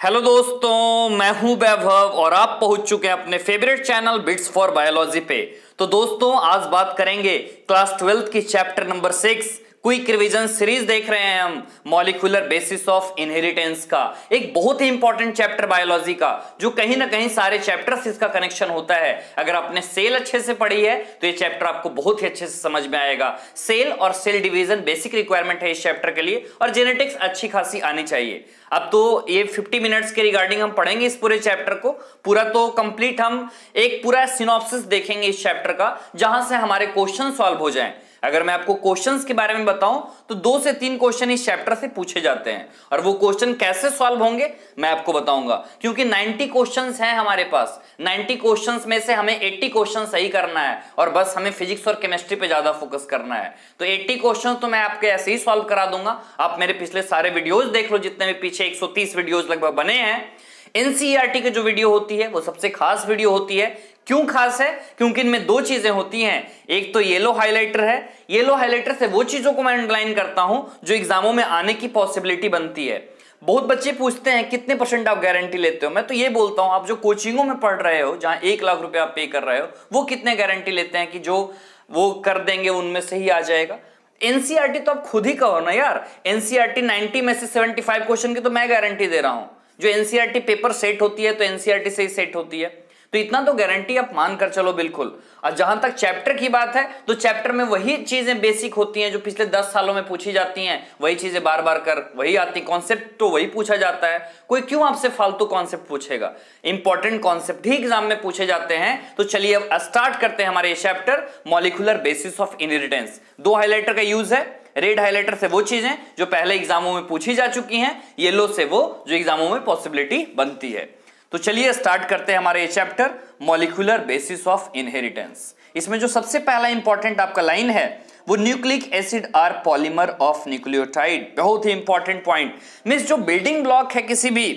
Hello दोस्तों, मैं हूँ वैभव और आप पहुँच चुके हैं अपने favourite channel bits for biology पे। तो दोस्तों, आज बात करेंगे क्लास ट्वेल्थ की chapter number six quick revision series देख रहे हैं हम मॉलिकुलर बेसिस ऑफ़ इनहेरिटेंस का। एक बहुत ही इंपॉर्टेंट चैप्टर बायोलॉजी का, जो कहीं ना कहीं सारे चैप्टर से इसका कनेक्शन होता है। अगर आपने सेल अच्छे से पढ़ी है तो ये चैप्टर आपको बहुत ही अच्छे से समझ में आएगा। सेल और सेल डिवीज़न बेसिक रिक्वायरमेंट है इस चैप्टर के लिए, और जेनेटिक्स अच्छी खासी आनी चाहिए। अब तो ये 50 मिनट्स के रिगार्डिंग हम पढ़ेंगे इस पूरे चैप्टर को। पूरा तो कंप्लीट हम एक पूरा सिनॉप्सिस देखेंगे इस चैप्टर का, जहाँ से हमारे क्वेश्चन सॉल्व हो जाएँ। अगर मैं आपको क्वेश्चंस के बारे में बताऊँ तो दो से तीन क्वेश्चन इस चैप्टर से पूछे जाते हैं। और वो क्वेश्चन कैसे सॉल्व होंगे, मैं आपको बताऊँगा। क्योंकि 90 क्वेश्चंस हैं हमारे पास। 90 क्वेश्चंस में से हमें 80 क्वेश्चन सही करना है। और बस हमें फिजिक्स और केमिस्ट्री पे ज़्यादा फोकस करना है। तो 80 क्वेश्चन तो मैं आपके ऐसे ही सॉल्व करा दूँगा। आप मेरे पिछले सारे वीडियोज़ देख लो, जितने भी पीछे एक वीडियोज़ लगभग बने हैं। एनसीईआरटी की जो वीडियो होती है, वो सबसे खास वीडियो होती है। क्यों खास है? क्योंकि इनमें दो चीज़ें होती हैं। एक तो येलो हाइलाइटर है। येलो हाइलाइटर से वो चीज़ों को मैं अंडरलाइन करता हूँ, जो एग्जामों में आने की पॉसिबिलिटी बनती है। बहुत बच्चे पूछते हैं, कितने परसेंट आप गारंटी लेते हो? मैं तो ये बोलता हूँ, आप जो कोचिंगों में पढ़ रहे हो, जहाँ एक लाख रुपए आप पे कर रहे हो, वो कितने गारंटी लेते हैं कि जो वो कर देंगे, उनमें से ही आ जाएगा? एनसीआरटी तो आप खुद ही कहो ना यार। एनसीआरटी 90 में से 75 क्वेश्चन की तो मैं गारंटी दे रहा हूँ। जो एनसीआरटी पेपर सेट होती है तो एनसीआरटी से ही सेट होती है। तो इतना तो गारंटी आप मान कर चलो बिल्कुल। और जहाँ तक चैप्टर की बात है तो चैप्टर में वही चीज़ें बेसिक होती हैं जो पिछले दस सालों में पूछी जाती हैं। वही चीज़ें बार बार कर, वही आती कॉन्सेप्ट तो वही पूछा जाता है। कोई क्यों आपसे फालतू कॉन्सेप्ट पूछेगा? इंपॉर्टेंट कॉन्सेप्ट ही एग्ज़ाम में पूछे जाते हैं। तो चलिए अब स्टार्ट करते हैं हमारे chapter molecular basis of inheritance दो हाईलाइटर का यूज़ है रेड हाइलाइटर से वो चीज़ें जो पहले एग्जामों में पूछी जा चुकी हैं येलो से वो जो एग्जामों में पॉसिबिलिटी बनती है। तो चलिए स्टार्ट करते हैं हमारे ये chapter molecular basis of inheritance इसमें जो सबसे पहला इंपॉर्टेंट आपका लाइन है, वो nucleic acid are polymer of nucleotide बहुत ही इंपॉर्टेंट पॉइंट मीन्स जो बिल्डिंग ब्लॉक है किसी भी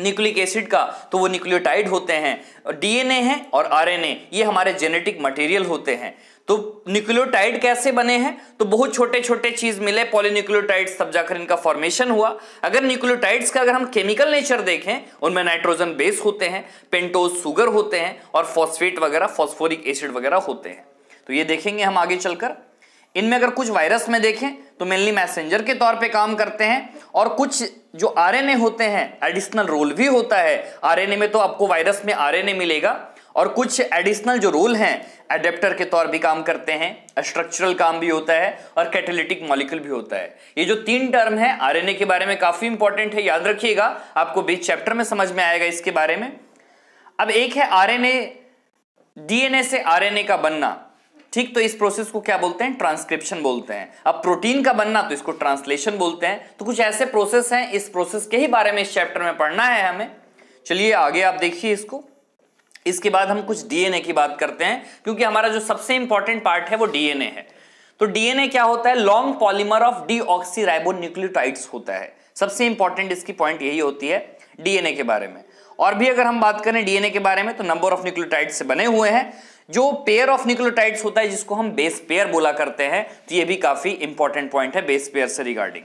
न्यूक्लिक एसिड का तो वो न्यूक्लियोटाइड होते हैं। डीएनए है और आरएनए ये हमारे जेनेटिक मटेरियल होते हैं। तो न्यूक्लियोटाइड कैसे बने हैं? तो बहुत छोटे छोटे चीज़ मिले पॉलीन्यूक्लियोटाइड्स तब जाकर इनका फॉर्मेशन हुआ। अगर न्यूक्लियोटाइड्स का अगर हम केमिकल नेचर देखें, उनमें नाइट्रोजन बेस होते हैं पेंटोज सुगर होते हैं और फॉस्फेट वगैरह फॉस्फोरिक एसिड वगैरह होते हैं। तो ये देखेंगे हम आगे चलकर। इनमें अगर कुछ वायरस में देखें तो मेनली मैसेंजर के तौर पे काम करते हैं और कुछ जो आरएनए होते हैं एडिशनल रोल भी होता है। आरएनए में तो आपको वायरस में आरएनए मिलेगा। और कुछ एडिशनल जो रोल हैं एडेप्टर के तौर भी काम करते हैं स्ट्रक्चरल काम भी होता है और कैटेलिटिक मॉलिक्यूल भी होता है। ये जो तीन टर्म है आरएनए के बारे में काफ़ी इंपॉर्टेंट है, याद रखिएगा। आपको बीच चैप्टर में समझ में आएगा इसके बारे में। अब एक है आरएनए डीएनए से आरएनए का बनना। ठीक तो इस प्रोसेस को क्या बोलते हैं? ट्रांसक्रिप्शन बोलते हैं। अब प्रोटीन का बनना तो इसको ट्रांसलेशन बोलते हैं। तो कुछ ऐसे प्रोसेस हैं, इस प्रोसेस के ही बारे में इस चैप्टर में पढ़ना है हमें। चलिए आगे आप देखिए इसको। इसके बाद हम कुछ डीएनए की बात करते हैं, क्योंकि हमारा जो सबसे इंपॉर्टेंट पार्ट है वो डीएनए है। तो डीएनए क्या होता है? Long polymer of D nucleotides होता है। सबसे इंपॉर्टेंट इसकी पॉइंट यही होती है डीएनए के बारे में। और भी अगर हम बात करें डीएनए के बारे में तो नंबर ऑफ़ न्यूक्लियोटाइड्स से बने हुए हैं। जो पेयर ऑफ़ न्यूक्लियोटाइड्स होता है, जिसको हम बेस पेयर बोला करते हैं तो ये भी काफ़ी इंपॉर्टेंट पॉइंट है बेस पेयर से रिगार्डिंग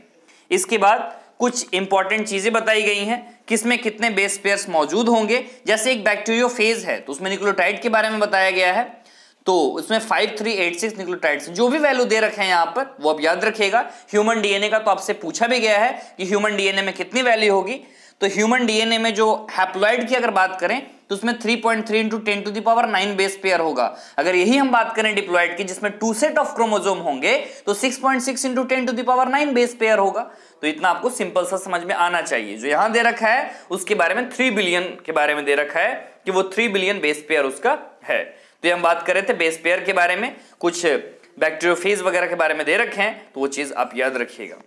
इसके बाद कुछ इंपॉर्टेंट चीज़ें बताई गई हैं। किसमें कितने बेस पेयर्स मौजूद होंगे? जैसे एक बैक्टीरियोफेज है तो उसमें निक्लोटाइड के बारे में बताया गया है। तो उसमें 5386 न्यूक्लियोटाइड्स जो भी वैल्यू दे रखे हैं यहाँ पर, वो अब याद रखिएगा। ह्यूमन डीएनए का तो आपसे पूछा भी गया है कि ह्यूमन डीएनए में कितनी वैल्यू होगी। तो ह्यूमन डीएनए में जो हैप्लॉइड की अगर बात करें तो उसमें 3.3 point three into ten to the power nine base pair होगा। अगर यही हम बात करें डिप्लॉइड की, जिसमें टू सेट ऑफ़ क्रोमोजोम होंगे तो 6.6 point six into ten to the power nine base pair होगा। तो इतना आपको सिंपल सा समझ में आना चाहिए। जो यहाँ दे रखा है, उसके बारे में थ्री बिलियन के बारे में दे रखा है कि वो थ्री बिलियन बेस पेयर उसका है। तो ये हम बात कर रहे थे बेस पेयर के बारे में। कुछ बैक्टीरियोफेज वगैरह के बारे में दे रखे हैं तो वो चीज़ आप याद रखिएगा।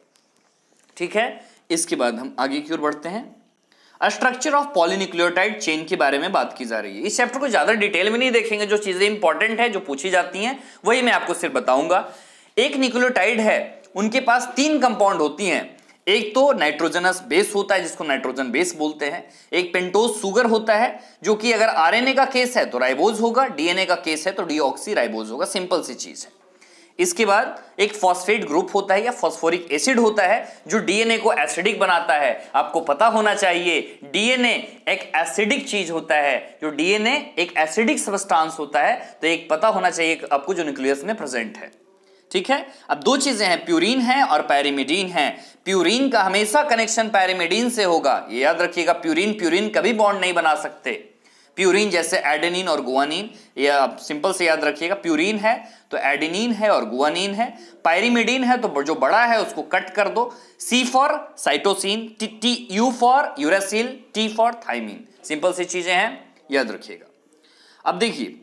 ठीक है? इसके बाद हम आगे की ओर बढ़ते हैं। स्ट्रक्चर ऑफ़ पॉलीन्यूक्लियोटाइड चेन के बारे में बात की जा रही है। इस चैप्टर को ज़्यादा डिटेल में नहीं देखेंगे। जो चीज़ें इंपॉर्टेंट है, जो पूछी जाती हैं, वही मैं आपको सिर्फ़ बताऊँगा। एक न्यूक्लियोटाइड है, उनके पास तीन कंपाउंड होती हैं। एक तो नाइट्रोजनस बेस होता है, जिसको नाइट्रोजन बेस बोलते हैं। एक पेंटोज सुगर होता है, जो कि अगर आरएनए का केस है तो राइबोज होगा डीएनए का केस है तो डीऑक्सी राइबोज होगा। सिंपल सी चीज़ है। इसके बाद एक फॉस्फेट ग्रुप होता है या फॉस्फोरिक एसिड होता है, जो डीएनए को एसिडिक बनाता है। आपको पता होना चाहिए डीएनए एक एसिडिक चीज़ होता है। जो डीएनए एक एसिडिक सबस्टांस होता है तो एक पता होना चाहिए आपको जो न्यूक्लियस में प्रेजेंट है। ठीक है? अब दो चीज़ें हैं प्यूरिन है और पैरिमिडीन है। प्यूरिन का हमेशा कनेक्शन पैरिमिडीन से होगा। याद रखिएगा प्यूरिन प्यूरिन कभी बॉन्ड नहीं बना सकते। प्यूरिन जैसे एडेनिन और गुआनिन या सिंपल से याद रखिएगा प्यूरिन है तो एडेनिन है और गुआनिन है। पायरिमिडीन है तो जो बड़ा है, उसको कट कर दो। C for cytosine T U for uracil T for thymine simple सी चीज़ें हैं, याद रखिएगा। अब देखिए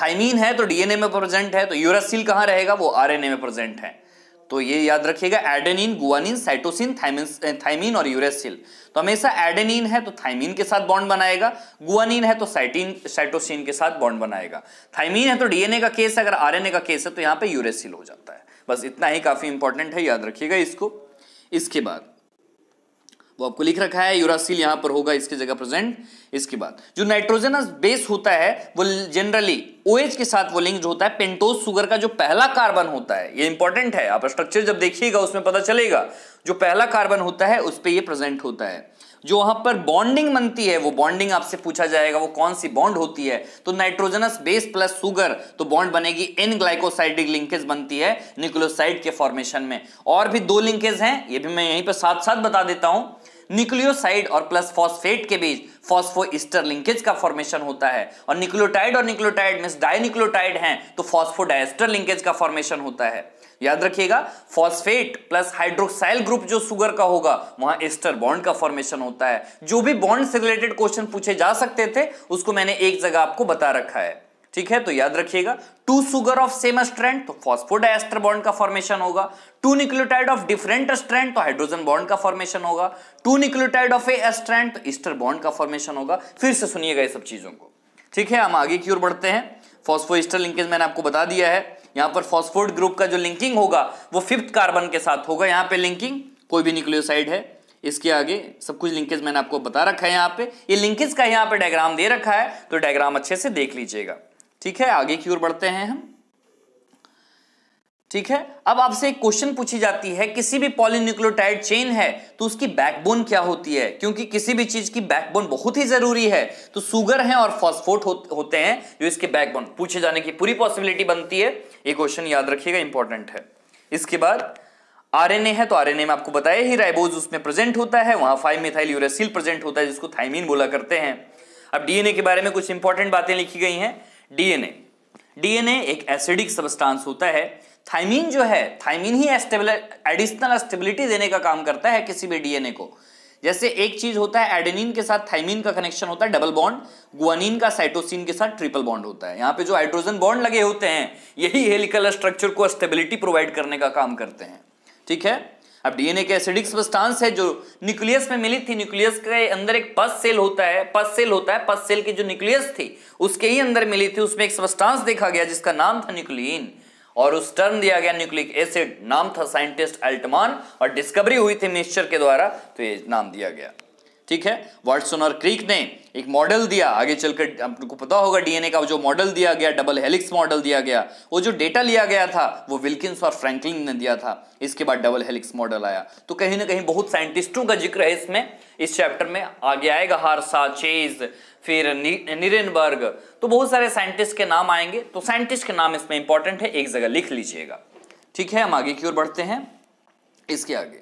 थाइमीन है तो डीएनए में प्रेजेंट है तो यूरासिल कहाँ रहेगा? वो आरएनए में प्रेजेंट है। तो ये याद रखिएगा एडेनिन गुआनिन साइटोसिन थाइमिन और यूरेसिल तो हमेशा एडेनिन है तो थाइमिन के साथ बॉन्ड बनाएगा गुआनिन है तो साइटिन साइटोसिन के साथ बॉन्ड बनाएगा। थाइमिन है तो डीएनए का केस अगर आरएनए का केस है तो यहाँ पे यूरेसिल हो जाता है। बस इतना ही काफ़ी इंपॉर्टेंट है, याद रखिएगा इसको। इसके बाद वो आपको लिख रखा है, यूरासिल यहाँ पर होगा, इसकी जगह प्रेजेंट इसके बाद। जो नाइट्रोजनस बेस होता है, वो जनरली ओएच के साथ वो लिंक्ड होता है पेंटोज सुगर का जो पहला कार्बन होता है, ये इंपॉर्टेंट है, आप स्ट्रक्चर जब देखिएगा, उसमें पता चलेगा, जो पहला कार्बन होता है, उस पर यह प्रेजेंट होता है। जो वहाँ पर बॉन्डिंग बनती है, वो बॉन्डिंग आपसे पूछा जाएगा, वो कौन सी बॉन्ड होती है? तो नाइट्रोजनस बेस प्लस सुगर तो बॉन्ड बनेगी इन ग्लाइकोसाइडिक लिंकेज बनती है न्यूक्लियोसाइड के फॉर्मेशन में। और भी दो लिंकेज हैं, ये भी मैं यहीं पर साथ साथ बता देता हूँ। न्यूक्लियोसाइड और प्लस फॉस्फेट के बीच फॉस्फोइस्टर लिंकेज का फॉर्मेशन होता है। और न्यूक्लियोटाइड और न्यूक्लियोटाइड मीन डाइन्यूक्लियोटाइड हैं तो फॉस्फोडाइस्टर लिंकेज का फॉर्मेशन होता है। याद रखिएगा फॉस्फेट प्लस हाइड्रोक्साइल ग्रुप जो सुगर का होगा, वहाँ एस्टर बॉन्ड का फॉर्मेशन होता है। जो भी बॉन्ड से रिलेटेड क्वेश्चन पूछे जा सकते थे, उसको मैंने एक जगह आपको बता रखा है। ठीक है? तो याद रखिएगा two sugar of same strength तो फॉस्फोडाइस्टर बॉन्ड का फॉर्मेशन होगा। Two nucleotide of different strength तो हाइड्रोजन बॉन्ड का फॉर्मेशन होगा। Two nucleotide of a strength तो ईस्टर बॉन्ड का फॉर्मेशन होगा। फिर से सुनिएगा ये सब चीज़ों को। ठीक है? हम आगे की ओर बढ़ते हैं। फॉस्फोइस्टर लिंकेज मैंने आपको बता दिया है। यहाँ पर फॉस्फोड ग्रुप का जो लिंकिंग होगा, वो फिफ्थ कार्बन के साथ होगा। यहाँ पे लिंकिंग कोई भी न्यूक्लियोसाइड है, इसके आगे सब कुछ लिंकेज मैंने आपको बता रखा है यहाँ पे। ये लिंकेज का यहाँ पे डायग्राम दे रखा है तो डायग्राम अच्छे से देख लीजिएगा। ठीक है, आगे की ओर बढ़ते हैं हम। ठीक है, अब आपसे एक क्वेश्चन पूछी जाती है, किसी भी पॉलीन्यूक्लियोटाइड चेन है तो उसकी बैकबोन क्या होती है? क्योंकि किसी भी चीज़ की बैकबोन बहुत ही ज़रूरी है। तो सुगर है और फॉस्फोट होते हैं जो इसके बैकबोन पूछे जाने की पूरी पॉसिबिलिटी बनती है। ये क्वेश्चन याद रखिएगा इंपॉर्टेंट है। इसके बाद, आरएनए है तो आरएनए में आपको बताया ही, राइबोज उसमें प्रेजेंट होता है, वहाँ फाइव मिथाइल यूरेसिल प्रेजेंट होता है, जिसको थाइमिन बोला करते हैं। अब डीएनए के बारे में कुछ इंपॉर्टेंट बातें लिखी गई हैं। डीएनए डीएनए एक एसिडिक सबस्टांस होता है। थाइमिन जो है थाइमिन ही एडिशनल स्टेबिलिटी देने का काम करता है किसी भी डीएनए को। जैसे एक चीज़ होता है एडेनिन के साथ थाइमिन का कनेक्शन होता है डबल बॉन्ड गुआनिन का साइटोसिन के साथ ट्रिपल बॉन्ड होता है। यहाँ पे जो हाइड्रोजन बॉन्ड लगे होते हैं, यही हेलिकल स्ट्रक्चर को स्टेबिलिटी प्रोवाइड करने का काम करते हैं। ठीक है? अब डीएनए के एसिडिक सब्सटेंस है, जो न्यूक्लियस में मिली थी न्यूक्लियस के अंदर एक पस सेल होता है पस सेल होता है पस सेल की जो न्यूक्लियस थी, उसके ही अंदर मिली थी, उसमें एक सब्सटेंस देखा गया जिसका नाम था न्यूक्लियन और उस टर्म दिया गया न्यूक्लिक एसिड, नाम था साइंटिस्ट अल्टमान और डिस्कवरी हुई थी मिक्सचर के द्वारा तो ये नाम दिया गया। ठीक है? वाटसन और क्रीक ने एक मॉडल दिया, आगे चलकर आपको पता होगा डीएनए का जो मॉडल दिया गया डबल हेलिक्स मॉडल दिया गया, वो जो डेटा लिया गया था, वो विल्किंस और फ्रैंकलिन ने दिया था। इसके बाद डबल हेलिक्स मॉडल आया। तो कहीं ना कहीं बहुत साइंटिस्टों का ज़िक्र है इसमें, इस चैप्टर में आगे आएगा हारसा चेज फिर निरेनबर्ग। तो बहुत सारे साइंटिस्ट के नाम आएँगे। तो साइंटिस्ट के नाम इसमें इंपॉर्टेंट है, एक जगह लिख लीजिएगा। ठीक है, हम आगे की ओर बढ़ते हैं। इसके आगे।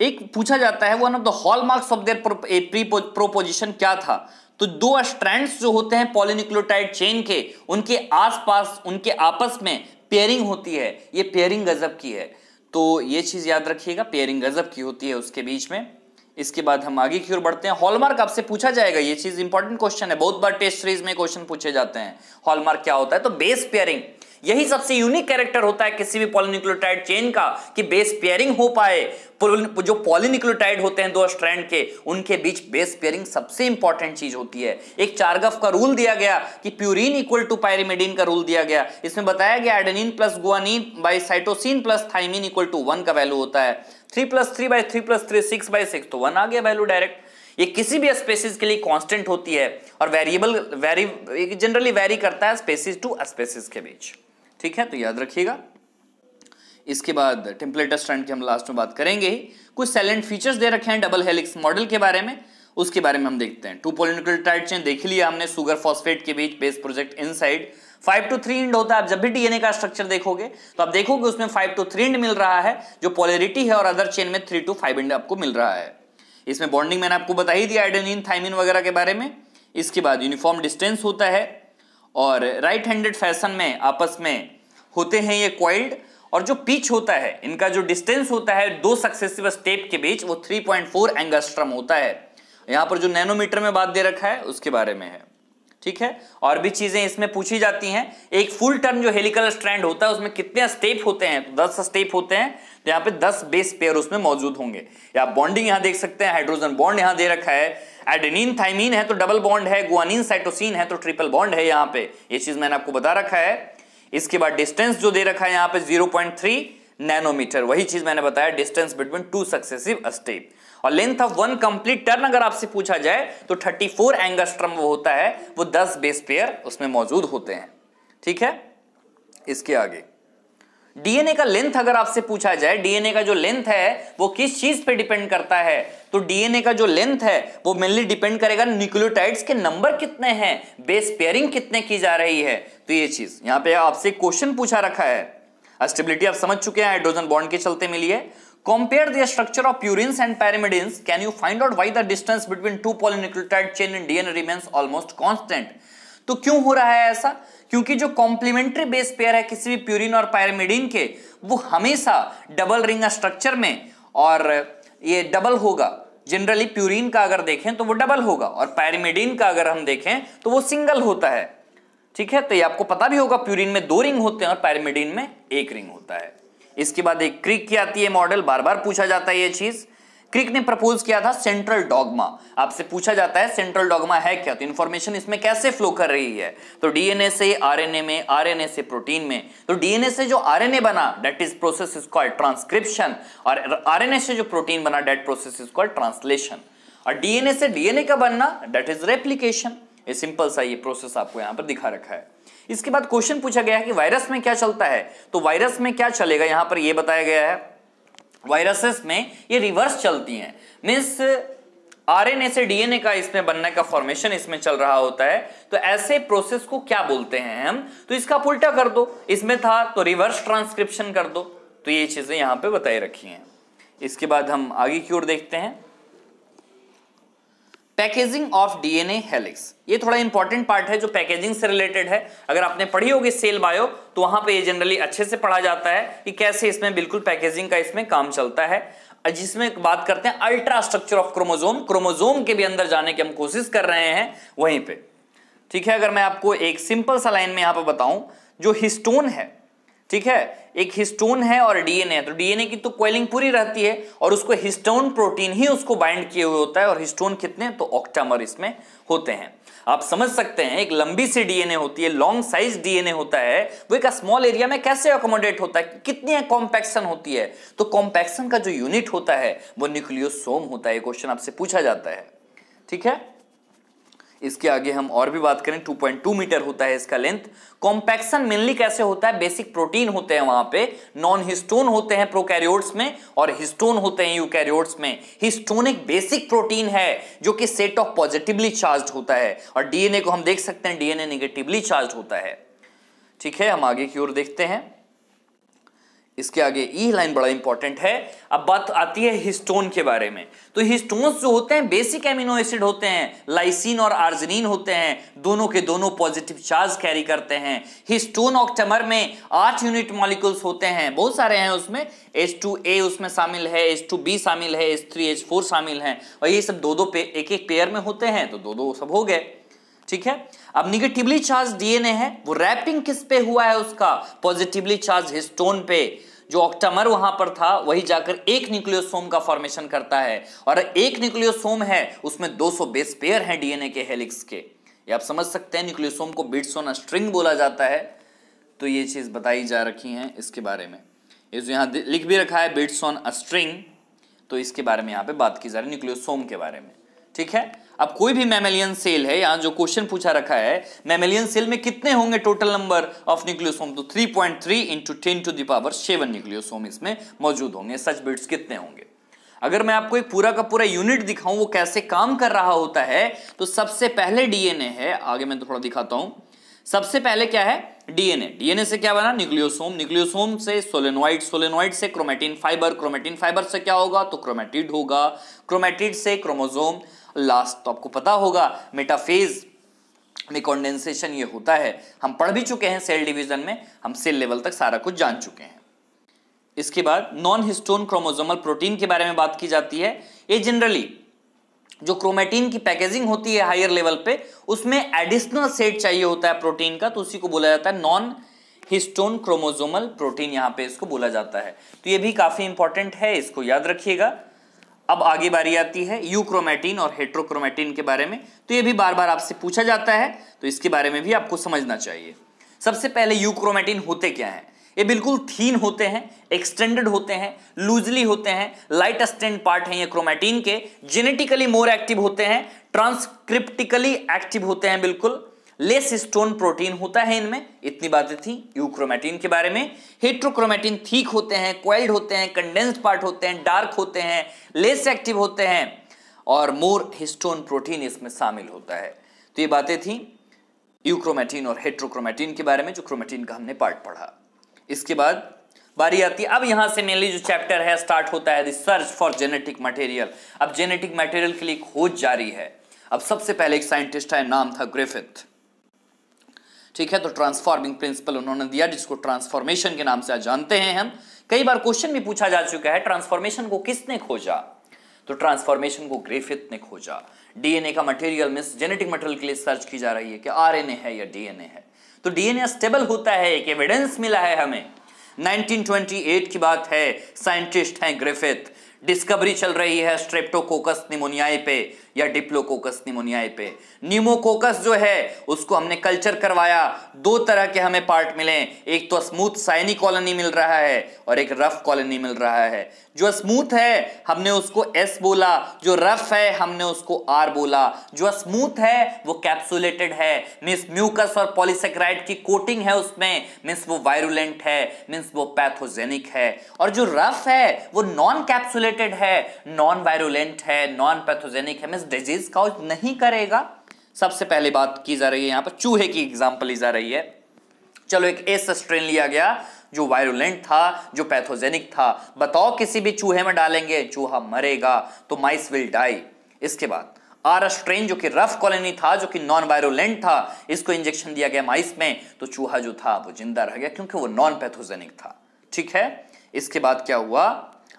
एक पूछा जाता है one of the hallmarks of their pre proposition क्या था? तो दो स्ट्रैंड्स जो होते हैं पॉलिनिक्लोटाइड चेन के, उनके आसपास, उनके आपस में पेयरिंग होती है। ये पेयरिंग गजब की है। तो ये चीज़ याद रखिएगा पेयरिंग गजब की होती है उसके बीच में। इसके बाद हम आगे की ओर बढ़ते हैं। हॉलमार्क आपसे पूछा जाएगा, ये चीज़ इंपॉर्टेंट क्वेश्चन है। बहुत बार टेस्ट सीरीज़ में क्वेश्चन पूछे जाते हैं। हॉलमार्क क्या होता है? तो बेस पेयरिंग यही सबसे यूनिक कैरेक्टर होता है किसी भी पॉलिनिक्लोटाइड चेन का कि बेस पेयरिंग हो पाए। जो पॉलिनिक्लोटाइड होते हैं दो स्ट्रैंड के, उनके बीच बेस पेयरिंग सबसे इंपॉर्टेंट चीज़ होती है। एक चारगफ का रूल दिया गया कि प्यूरिन इक्वल टू पायरिमिडीन का रूल दिया गया। इसमें बताया गया adenine plus guanine by cytosine plus thymine equal to one का वैल्यू होता है। Three plus three by three plus three six by six तो वन आ गया वैल्यू डायरेक्ट ये किसी भी स्पेसिस के लिए कांस्टेंट होती है और वेरिएबल वेरी जनरली वेरी करता है स्पेसिस टू स्पेसिस के बीच। ठीक है? तो याद रखिएगा। इसके बाद टेम्पलेटर स्ट्रैंड की हम लास्ट में बात करेंगे ही। कुछ साइलेंट फीचर्स दे रखे हैं डबल हेलिक्स मॉडल के बारे में। उसके बारे में हम देखते हैं। टू पोलिनिकल चेन देख लिया हमने सुगर फॉस्फेट के बीच base project inside five to three end होता है। आप जब भी डीएनए का स्ट्रक्चर देखोगे तो आप देखोगे उसमें फाइव टू थ्री इंड मिल रहा है, जो पोलरिटी है और अदर चेन में थ्री टू फाइव इंड आपको मिल रहा है। इसमें बॉन्डिंग मैंने आपको बता ही दिया आइडेनिन थाइमिन वगैरह के बारे में। इसके बाद यूनिफॉर्म डिस्टेंस होता है। और राइट हैंडेड फ़ैशन में, आपस में होते हैं ये क्वाइल्ड और जो पिच होता है, इनका जो डिस्टेंस होता है दो सक्सेसिव स्टेप के बीच, वो 3.4 एंगस्ट्रम होता है। यहाँ पर जो नैनोमीटर में बात दे रखा है, उसके बारे में है। ठीक है? और भी चीज़ें इसमें पूछी जाती हैं। एक फुल टर्न जो हेलिकल स्ट्रैंड होता है, उसमें कितने स्टेप होते हैं? तो दस स्टेप होते हैं तो यहाँ पे दस बेस पेयर उसमें मौजूद होंगे। या बॉन्डिंग यहाँ देख सकते हैं हाइड्रोजन बॉन्ड यहाँ दे रखा है। एडेनिन थाइमीन है तो डबल बॉन्ड है गुआनिन साइटोसिन है तो ट्रिपल बॉन्ड है यहाँ पे। ये चीज़ मैंने आपको बता रखा है। इसके बाद डिस्टेंस जो दे रखा है यहाँ पे 0.3 नैनोमीटर वही चीज़ मैंने बताया distance between two successive step और length of one complete turn अगर आपसे पूछा जाए तो 34 एंगस्ट्रम वो होता है, वो 10 बेस पेयर उसमें मौजूद होते हैं। ठीक है? इसके आगे। डीएनए का लेंथ अगर आपसे पूछा जाए, डीएनए का जो लेंथ है, वो किस चीज़ पे डिपेंड करता है? तो डीएनए का जो लेंथ है, वो मेनली डिपेंड करेगा न्यूक्लियोटाइड्स के नंबर कितने हैं, बेस पेयरिंग कितने की जा रही है। तो ये चीज़, यहाँ पे आपसे क्वेश्चन पूछा रखा है। स्टेबिलिटी आप समझ चुके हैं, हाइड्रोजन बॉन्ड के चलते मिली है Compare the structure of purines and pyrimidines. Can you find out why the distance between two polynucleotide chain in DNA remains almost constant? तो क्यों हो रहा है ऐसा? क्योंकि जो कॉम्प्लीमेंट्री बेस पेयर है किसी भी प्यूरिन और पायरमिडीन के, वो हमेशा डबल रिंग स्ट्रक्चर में और ये डबल होगा। जनरली प्यूरिन का अगर देखें तो वो डबल होगा और पायरमिडीन का अगर हम देखें तो वो सिंगल होता है। ठीक है? तो ये आपको पता भी होगा प्यूरिन में दो रिंग होते हैं और पायरमिडीन में एक रिंग होता है। इसके बाद एक क्रिक की आती है मॉडल बार बार पूछा जाता है ये चीज़। क्रिक ने प्रपोज किया था सेंट्रल डॉगमा। आपसे पूछा जाता है, सेंट्रल डॉगमा है क्या? तो इन्फॉर्मेशन इसमें कैसे फ्लो कर रही है? तो डीएनए से आरएनए में आरएनए से प्रोटीन में। तो डीएनए से जो आरएनए बना that is process is called transcription और आरएनए से जो प्रोटीन बना that process is called translation और डीएनए से डीएनए का बनना डेट इज़ रेप्लीकेशन ये सिंपल सा ये प्रोसेस आपको यहाँ पर दिखा रखा है। इसके बाद क्वेश्चन पूछा गया है कि वायरस में क्या चलता है? तो वायरस में क्या चलेगा? यहाँ पर यह बताया गया है वायरसेस में ये रिवर्स चलती हैं। मीन्स आरएनए से डीएनए का इसमें बनने का फॉर्मेशन इसमें चल रहा होता है। तो ऐसे प्रोसेस को क्या बोलते हैं हम? तो इसका उल्टा कर दो। इसमें था तो रिवर्स ट्रांसक्रिप्शन कर दो। तो ये चीज़ें यहाँ पे बताई रखी हैं। इसके बाद हम आगे की ओर देखते हैं। Packaging of DNA helix. ये थोड़ा इंपॉर्टेंट पार्ट है जो पैकेजिंग से रिलेटेड है। अगर आपने पढ़ी होगी सेल बायो तो वहाँ पे ये जनरली अच्छे से पढ़ा जाता है कि कैसे इसमें बिल्कुल पैकेजिंग का इसमें काम चलता है। जिसमें बात करते हैं ultra structure of chromosome chromosome के भी अंदर जाने की हम कोशिश कर रहे हैं वहीं पे। ठीक है, अगर मैं आपको एक सिंपल सा लाइन में यहाँ पर बताऊँ, जो हिस्टोन है ठीक है? एक हिस्टोन है और डीएनए है। तो डीएनए की तो क्वेलिंग पूरी रहती है और उसको हिस्टोन प्रोटीन ही उसको बाइंड किए हुए होता है और हिस्टोन कितने? तो ऑक्टामर इसमें होते हैं। आप समझ सकते हैं, एक लंबी सी डीएनए होती है लॉन्ग साइज़ डीएनए होता है, वो एक स्मॉल एरिया में कैसे अकोमोडेट होता है? कितनी कॉम्पैक्शन होती है? तो कॉम्पैक्शन का जो यूनिट होता है, वो न्यूक्लियोसोम होता है। क्वेश्चन आपसे पूछा जाता है। ठीक है? इसके आगे हम और भी बात करें 2.2 मीटर होता है इसका लेंथ कॉम्पैक्शन मेनली कैसे होता है? बेसिक प्रोटीन होते हैं वहाँ पे नॉन हिस्टोन होते हैं प्रोकैरियोट्स में, और हिस्टोन होते हैं यूकैरियोट्स में। हिस्टोन एक बेसिक प्रोटीन है, जो कि सेट ऑफ़ पॉजिटिवली चार्ज होता है, और डीएनए को हम देख सकते हैं डीएनए नेगेटिवली चार्ज होता है। ठीक है, हम आगे की ओर देखते हैं। इसके आगे ई लाइन बड़ा इंपॉर्टेंट है। अब बात आती है हिस्टोन के बारे में। तो हिस्टोन्स जो होते हैं बेसिक एमिनो एसिड होते हैं लाइसिन और आर्जिनिन होते हैं, दोनों के दोनों पॉजिटिव चार्ज कैरी करते हैं। हिस्टोन ऑक्टमर में आठ यूनिट मॉलिक्यूल्स होते हैं। बहुत सारे हैं उसमें। एच टू ए उसमें शामिल है एच टू बी शामिल है एच थ्री एच फोर शामिल है। और ये सब दो दो पे एक एक पेयर में होते हैं तो दो दो सब हो गए। ठीक है? अब निगेटिवली चार्ज डीएनए है। वो रैपिंग किस पे हुआ है उसका? पॉजिटिवली चार्ज हिस्टोन पे। जो ऑक्टामर वहाँ पर था, वही जाकर एक न्यूक्लियोसोम का फॉर्मेशन करता है। और एक न्यूक्लियोसोम है, उसमें 200 बेस पेयर हैं डीएनए के, हेलिक्स के। ये आप समझ सकते हैं, न्यूक्लियोसोम को बिट्स ऑन स्ट्रिंग बोला जाता है। तो ये चीज़ बताई जा रखी है इसके बारे में। ये जो यहाँ लिख भी रखा है बिट्स ऑन स्ट्रिंग तो इसके बारे में यहाँ पे बात की जा रही है, न्यूक्लियोसोम के बारे में। ठीक है? अब कोई भी मैमेलियन सेल है, यहाँ जो क्वेश्चन पूछा रखा है मैमेलियन सेल में कितने होंगे टोटल नंबर ऑफ़ न्यूक्लियोसोम तो 3.3 point three into ten to the power seven nucleosome इसमें मौजूद होंगे। सच बिट्स कितने होंगे? अगर मैं आपको एक पूरा का पूरा यूनिट दिखाऊँ, वो कैसे काम कर रहा होता है तो सबसे पहले डीएनए है, आगे मैं तो थोड़ा दिखाता हूँ। सबसे पहले क्या है? डीएनए डीएनए से क्या बना? न्यूक्लियोसोम न्यूक्लियोसोम से सोलेनोइड सोलेनोइड से क्रोमेटिन फाइबर क्रोमेटिन फाइबर से क्या होगा? तो क्रोमेटिड होगा। क्रोमेटिड से क्रोमोजोम लास्ट तो आपको पता होगा मेटाफेज में कॉन्डेंसेशन ये होता है। हम पढ़ भी चुके हैं सेल डिवीज़न में, हम सेल लेवल तक सारा कुछ जान चुके हैं। इसके बाद नॉन हिस्टोन क्रोमोजोमल प्रोटीन के बारे में बात की जाती है। ये जनरली जो क्रोमेटीन की पैकेजिंग होती है हायर लेवल पे, उसमें एडिशनल सेट चाहिए होता है प्रोटीन का तो उसी को बोला जाता है नॉन हिस्टोन क्रोमोजोमल प्रोटीन यहाँ पे इसको बोला जाता है। तो ये भी काफ़ी इंपॉर्टेंट है, इसको याद रखिएगा। अब आगे बारी आती है यूक्रोमेटिन और हेट्रोक्रोमेटिन के बारे में। तो ये भी बार बार आपसे पूछा जाता है तो इसके बारे में भी आपको समझना चाहिए। सबसे पहले यूक्रोमेटिन होते क्या है? ये बिल्कुल थीन होते हैं, एक्सटेंडेड होते हैं, लूजली होते हैं, लाइट स्टेंड पार्ट हैं ये क्रोमेटिन के, जेनेटिकली मोर एक्टिव होते हैं, ट्रांसक्रिप्टिकली एक्टिव होते हैं बिल्कुल लेस स्टोन प्रोटीन होता है इनमें। इतनी बातें थी यूक्रोमेटिन के बारे में। हेट्रोक्रोमेटिन थीक होते हैं क्वाइल्ड होते हैं कंडेंस्ड पार्ट होते हैं डार्क होते हैं लेस एक्टिव होते हैं और मोर हिस्टोन प्रोटीन इसमें शामिल होता है। तो ये बातें थी यूक्रोमेटिन और हेट्रोक्रोमेटिन के बारे में जो क्रोमेटिन का हमने पार्ट पढ़ा। इसके बाद बारी आती है। अब यहाँ से मेनली जो चैप्टर है स्टार्ट होता है। रिसर्च फॉर जेनेटिक मटेरियल अब जेनेटिक मटेरियल के लिए खोज जारी है। अब सबसे पहले एक साइंटिस्ट है नाम था ग्रिफिथ ठीक है? तो ट्रांसफॉर्मिंग प्रिंसिपल उन्होंने दिया, जिसको ट्रांसफॉर्मेशन के नाम से आज जानते हैं हम। कई बार क्वेश्चन भी पूछा जा चुका है ट्रांसफॉर्मेशन को किसने खोजा? तो ट्रांसफॉर्मेशन को ग्रिफिथ ने खोजा। डीएनए का मटेरियल मीन जेनेटिक मटेरियल के लिए सर्च की जा रही है कि आरएनए है या डीएनए है। तो डीएनए स्टेबल होता है, एक एविडेंस मिला है हमें। 1928 की बात है साइंटिस्ट हैं ग्रिफिथ डिस्कवरी चल रही है स्ट्रेप्टोकोकस निमोनियाई पे। या डिप्लोकोकस निमोनियाई पे। न्यूमोकोकस जो है, उसको हमने कल्चर करवाया। दो तरह के हमें पार्ट मिले। एक तो स्मूथ साइनी कॉलोनी मिल रहा है और एक रफ कॉलोनी मिल रहा है। जो स्मूथ है, हमने उसको एस बोला। जो रफ है, हमने उसको आर बोला। जो स्मूथ है, वो कैप्सुलेटेड है। मीन्स म्यूकस और पॉलीसेक्राइड की कोटिंग है उसमें। मीन्स वो वायरुलेंट है। मीन्स वो पैथोजेनिक है। और जो रफ है, वो नॉन कैप्सुलेटेड है। नॉन वायरुलेंट है। नॉन पैथोजेनिक है। मीन्स डिज़ीज़ काउज नहीं करेगा। सबसे पहले बात की जा रही है यहाँ पर, चूहे की एग्ज़ाम्पल ली जा रही है। चलो एक एस स्ट्रेन लिया गया, जो वायरुलेंट था, जो पैथोजेनिक था। बताओ किसी भी चूहे में डालेंगे, चूहा मरेगा तो माइस विल डाई इसके बाद आर स्ट्रेन जो कि रफ कॉलोनी था, जो कि नॉन वायरोलेंट था, इसको इंजेक्शन दिया गया माइस में तो चूहा जो था, वो ज़िंदा रह गया, क्योंकि वो नॉन पैथोजेनिक था। ठीक है? इसके बाद क्या हुआ?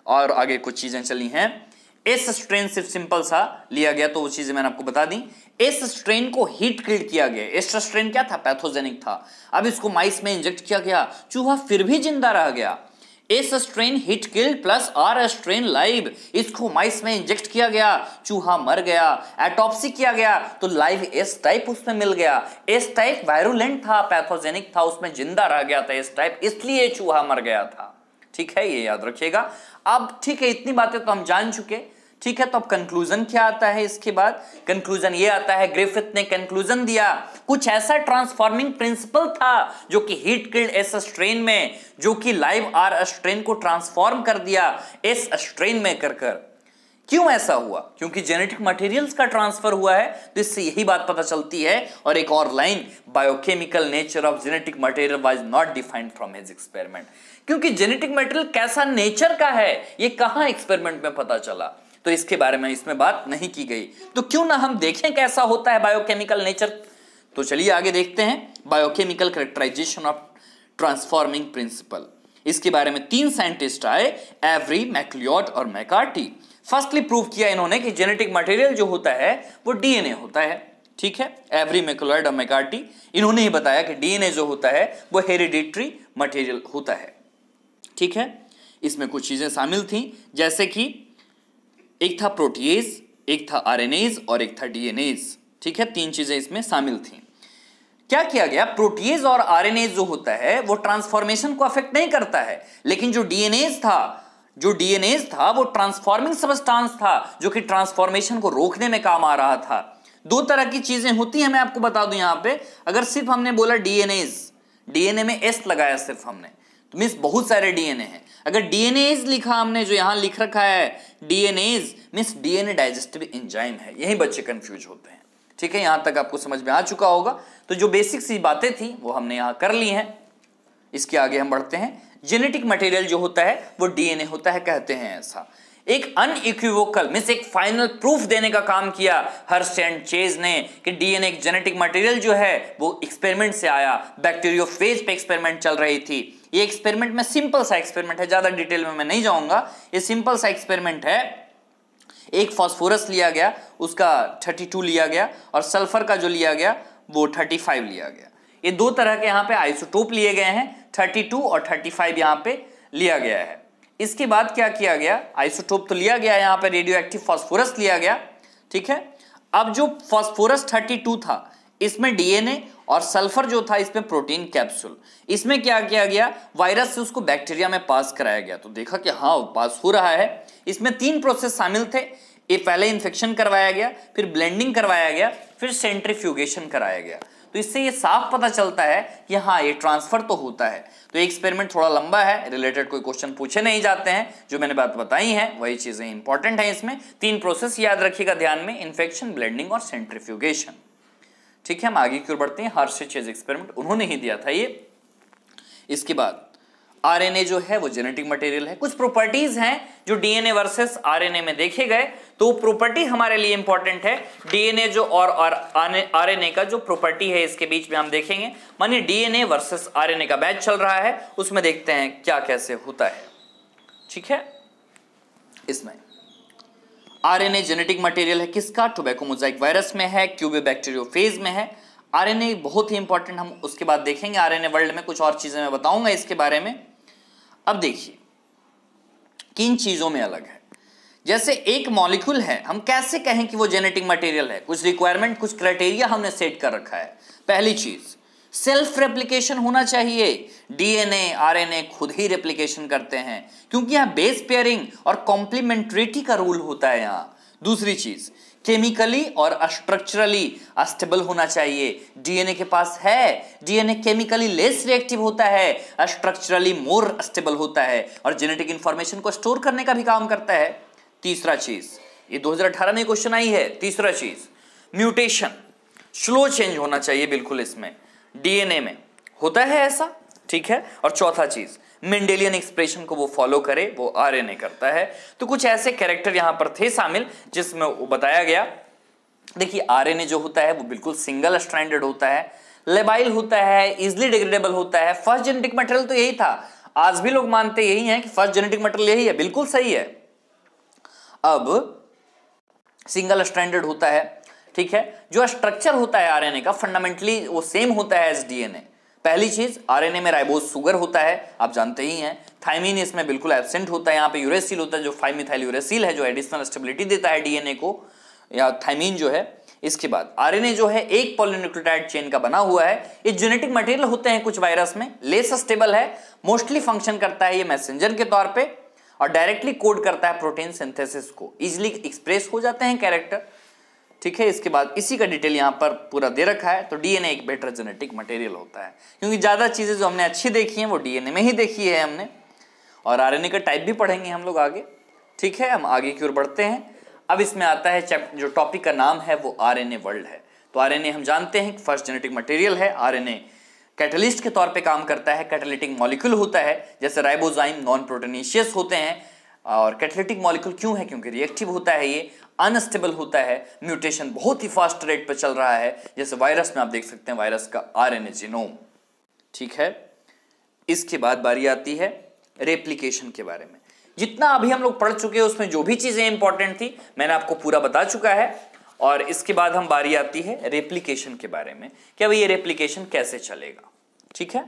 और आगे कुछ चीज़ें चली हैं। इस स्ट्रेन सिर्फ़ सिंपल सा लिया गया तो वो चीज़ें मैंने आपको बता दी। इस स्ट्रेन को हीट क्रिएट किया गया। इस स्ट्रेन क्या था? पैथोजेनिक था। अब इसको माइस में इंजेक्ट किया गया। चूहा फिर भी ज़िंदा रह गया। S strain heat killed plus R strain live इसको माइस में इंजेक्ट किया गया। चूहा मर गया। एटॉप्सी किया गया। तो लाइव एस टाइप उसमें मिल गया। एस टाइप वायरुलेंट था पैथोजेनिक था, उसमें ज़िंदा रह गया था एस टाइप इसलिए चूहा मर गया था। ठीक है, ये याद रखिएगा। अब ठीक है, इतनी बातें तो हम जान चुके ठीक है तो अब कंक्लूजन क्या आता है इसके बाद? कंक्लूजन ये आता है ग्रिफिथ ने कंक्लूजन दिया। कुछ ऐसा ट्रांसफॉर्मिंग प्रिंसिपल था जो कि हीट किल्ड एस स्ट्रेन में, जो कि लाइव आर स्ट्रेन को ट्रांसफॉर्म कर दिया एस स्ट्रेन में कर कर। क्यों ऐसा हुआ? क्योंकि जेनेटिक मटेरियल्स का ट्रांसफ़र हुआ है तो इससे यही बात पता चलती है। और एक और line biochemical nature of genetic material was not defined from his experiment क्योंकि जेनेटिक मटेरियल कैसा नेचर का है, ये कहाँ एक्सपेरिमेंट में पता चला? तो इसके बारे में इसमें बात नहीं की गई। तो क्यों ना हम देखें कैसा होता है बायोकेमिकल नेचर तो चलिए आगे देखते हैं। Biochemical characterisation of transforming principle इसके बारे में तीन साइंटिस्ट आए एवरी मैक्लियोट और मैकार्टी फर्स्टली प्रूव किया इन्होंने कि जेनेटिक मटेरियल जो होता है, वो डीएनए होता है। ठीक है? एवरी मैक्लियोड और मैकार्टी इन्होंने ही बताया कि डीएनए जो होता है, वो हेरिडिटरी मटेरियल होता है। ठीक है? इसमें कुछ चीज़ें शामिल थी, जैसे कि एक था प्रोटीएज एक था आरएनएज और एक था डीएनएज ठीक है? तीन चीज़ें इसमें शामिल थी। क्या किया गया? प्रोटीएज और आरएनएज जो होता है, वो ट्रांसफॉर्मेशन को अफेक्ट नहीं करता है, लेकिन जो डीएनएज था, जो डीएनए था, वो ट्रांसफॉर्मिंग सबस्टांस था, जो कि ट्रांसफॉर्मेशन को रोकने में काम आ रहा था। दो तरह की चीज़ें होती हैं, मैं आपको बता दूँ यहाँ पे। अगर सिर्फ़ हमने बोला डीएनए डीएनए में एस लगाया सिर्फ़ हमने तो मीन्स बहुत सारे डीएनए हैं। अगर डीएनए लिखा हमने, जो यहाँ लिख रखा है, DNA means DNA digestive enzyme है। यही बच्चे कंफ्यूज होते हैं। ठीक है, यहाँ तक आपको समझ में आ चुका होगा। तो जो बेसिक सी बातें थी, वो हमने यहाँ कर ली हैं। इसके आगे हम बढ़ते हैं। जेनेटिक मटेरियल जो होता है, वो डीएनए होता है, कहते हैं ऐसा। एक अनइक्विवोकल मीन्स एक फाइनल प्रूफ देने का काम किया। हर एंड चेज ने कि डीएनए एक जेनेटिक मटेरियल जो है, वो एक्सपेरिमेंट से आया। बैक्टीरियोफेज पे एक्सपेरिमेंट चल रही थी। ये एक्सपेरिमेंट में सिंपल सा एक्सपेरिमेंट है, ज़्यादा डिटेल में मैं नहीं जाऊँगा। ये सिंपल सा एक्सपेरिमेंट है। एक फॉस्फोरस लिया गया, उसका 32 लिया गया और सल्फ़र का जो लिया गया, वो 35 लिया गया। ये दो तरह के यहाँ पे आइसोटोप लिए गए हैं। 32 और 35 यहाँ पे लिया गया है। इसके बाद क्या किया गया? आइसोटोप तो लिया गया यहाँ पे रेडियो एक्टिव फॉस्फोरस लिया गया, ठीक है? अब जो फॉस्फोरस 32 था, इसमें डीएनए और सल्फ़र जो था, इसमें प्रोटीन कैप्सूल इसमें क्या किया गया? वायरस से उसको बैक्टीरिया में पास कराया गया। तो देखा कि हाँ पास हो रहा है। इसमें तीन प्रोसेस शामिल थे। ये पहले इन्फेक्शन करवाया गया, फिर ब्लेंडिंग करवाया गया, फिर सेंट्रीफ्यूगेशन कराया गया। तो इससे ये साफ़ पता चलता है कि हाँ ये ट्रांसफ़र तो होता है। तो एक्सपेरिमेंट थोड़ा लंबा है रिलेटेड कोई क्वेश्चन पूछे नहीं जाते हैं। जो मैंने बात बताई है, वही चीज़ें इंपॉर्टेंट है इसमें। तीन प्रोसेस याद रखिएगा ध्यान में इन्फेक्शन ब्लेंडिंग और सेंट्रीफ्यूगेशन ठीक है, हम आगे की ओर बढ़ते हैं। हर चीज़ एक्सपेरिमेंट उन्होंने ही दिया था ये। इसके बाद आरएनए जो है, वो जेनेटिक मटेरियल है। कुछ प्रॉपर्टीज़ हैं जो डीएनए वर्सेस आरएनए में देखे गए। तो प्रॉपर्टी हमारे लिए इंपॉर्टेंट है। डीएनए जो और आरएनए का जो प्रॉपर्टी है, इसके बीच में हम देखेंगे। मानिए डीएनए वर्सेस आरएनए का बैच चल रहा है। उसमें देखते हैं क्या कैसे होता है। ठीक है? इसमें। आरएनए जेनेटिक मटेरियल है किसका? टोबैको मोजाइक वायरस में है क्यूबे फ़ेज़ में है। आरएनए बहुत ही इंपॉर्टेंट हम उसके बाद देखेंगे। आरएनए वर्ल्ड में कुछ और चीज़ें मैं बताऊँगा इसके बारे में। अब देखिए, किन चीज़ों में अलग है? जैसे एक मॉलिक्यूल है, हम कैसे कहें कि वो जेनेटिक मटेरियल है? कुछ रिक्वायरमेंट कुछ क्राइटेरिया हमने सेट कर रखा है। पहली चीज़ सेल्फ रेप्लीकेशन होना चाहिए। डीएनए आरएनए खुद ही रेप्लीकेशन करते हैं। क्योंकि यहाँ बेस पेयरिंग और कॉम्प्लीमेंट्रिटी का रूल होता है यहाँ। दूसरी चीज़ केमिकली और स्ट्रक्चरली अस्टेबल होना चाहिए। डीएनए के पास है। डीएनए केमिकली लेस रिएक्टिव होता है। स्ट्रक्चरली मोर स्टेबल होता है। और जेनेटिक इंफॉर्मेशन को स्टोर करने का भी काम करता है। तीसरा चीज़, ये 2018 में क्वेश्चन आई है। तीसरा चीज़ म्यूटेशन स्लो चेंज होना चाहिए बिल्कुल इसमें। डीएनए में। होता है ऐसा? ठीक है। और चौथा चीज़ मेंडेलियन एक्सप्रेशन को वो फॉलो करे, वो आरएनए करता है। तो कुछ ऐसे कैरेक्टर यहाँ पर थे शामिल, जिसमें बताया गया, देखिए आरएनए जो होता है, वो बिल्कुल सिंगल स्ट्रैंडेड होता है लेबाइल होता है इजिली डिग्रेडेबल होता है। फ़र्स्ट जेनेटिक मटेरियल तो यही था। आज भी लोग मानते यही हैं कि फ़र्स्ट जेनेटिक मटेरियल यही है, बिल्कुल सही है। अब सिंगल स्टैंडर्ड होता है, ठीक है? जो स्ट्रक्चर होता है आरएनए का फंडामेंटली वो सेम होता है एस डीएनए पहली चीज़ आरएनए में राइबोज सुगर होता है, आप जानते ही हैं। थाइमिन इसमें बिल्कुल एबसेंट होता है, यहाँ पे यूरेसिल होता है, जो फाइव मिथाइल यूरेसिल है, जो एडिशनल स्टेबिलिटी देता है डीएनए को, या थाइमिन जो है। इसके बाद आरएनए जो है, एक पॉलीन्यूक्लियोटाइड चेन का बना हुआ है। ये जेनेटिक मटेरियल होते हैं कुछ वायरस में लेस स्टेबल है मोस्टली फ़ंक्शन करता है ये मैसेंजर के तौर पे, और डायरेक्टली कोड करता है प्रोटीन सिंथेसिस को। इजिली एक्सप्रेस हो जाते हैं कैरेक्टर ठीक है, इसके बाद इसी का डिटेल यहाँ पर पूरा दे रखा है। तो डीएनए एक बेटर जेनेटिक मटेरियल होता है। क्योंकि ज़्यादा चीज़ें जो हमने अच्छी देखी हैं, वो डीएनए में ही देखी है हमने। और आरएनए का टाइप भी पढ़ेंगे हम लोग आगे। ठीक है, हम आगे की ओर बढ़ते हैं। अब इसमें आता है जो टॉपिक का नाम है, वो आरएनए वर्ल्ड है। तो आरएनए हम जानते हैं फ़र्स्ट जेनेटिक मटेरियल है। आर कैटलिस्ट के तौर पे काम करता है। कैटलिटिक मॉलिक्यूल होता है। जैसे राइबोजाइम नॉन प्रोटोनिशियस होते हैं। और कैटलिटिक मॉलिक्यूल क्यों है? क्योंकि रिएक्टिव होता है ये। अनस्टेबल होता है म्यूटेशन बहुत ही फास्ट रेट पर चल रहा है, जैसे वायरस में आप देख सकते हैं वायरस का आरएनए जीनोम ठीक है? इसके बाद बारी आती है रेप्लीकेशन के बारे में। जितना अभी हम लोग पढ़ चुके हैं, उसमें जो भी चीज़ें इंपॉर्टेंट थी, मैंने आपको पूरा बता चुका है। और इसके बाद हम बारी आती है रेप्लीकेशन के बारे में, कि अब ये रेप्लीकेशन कैसे चलेगा। ठीक है?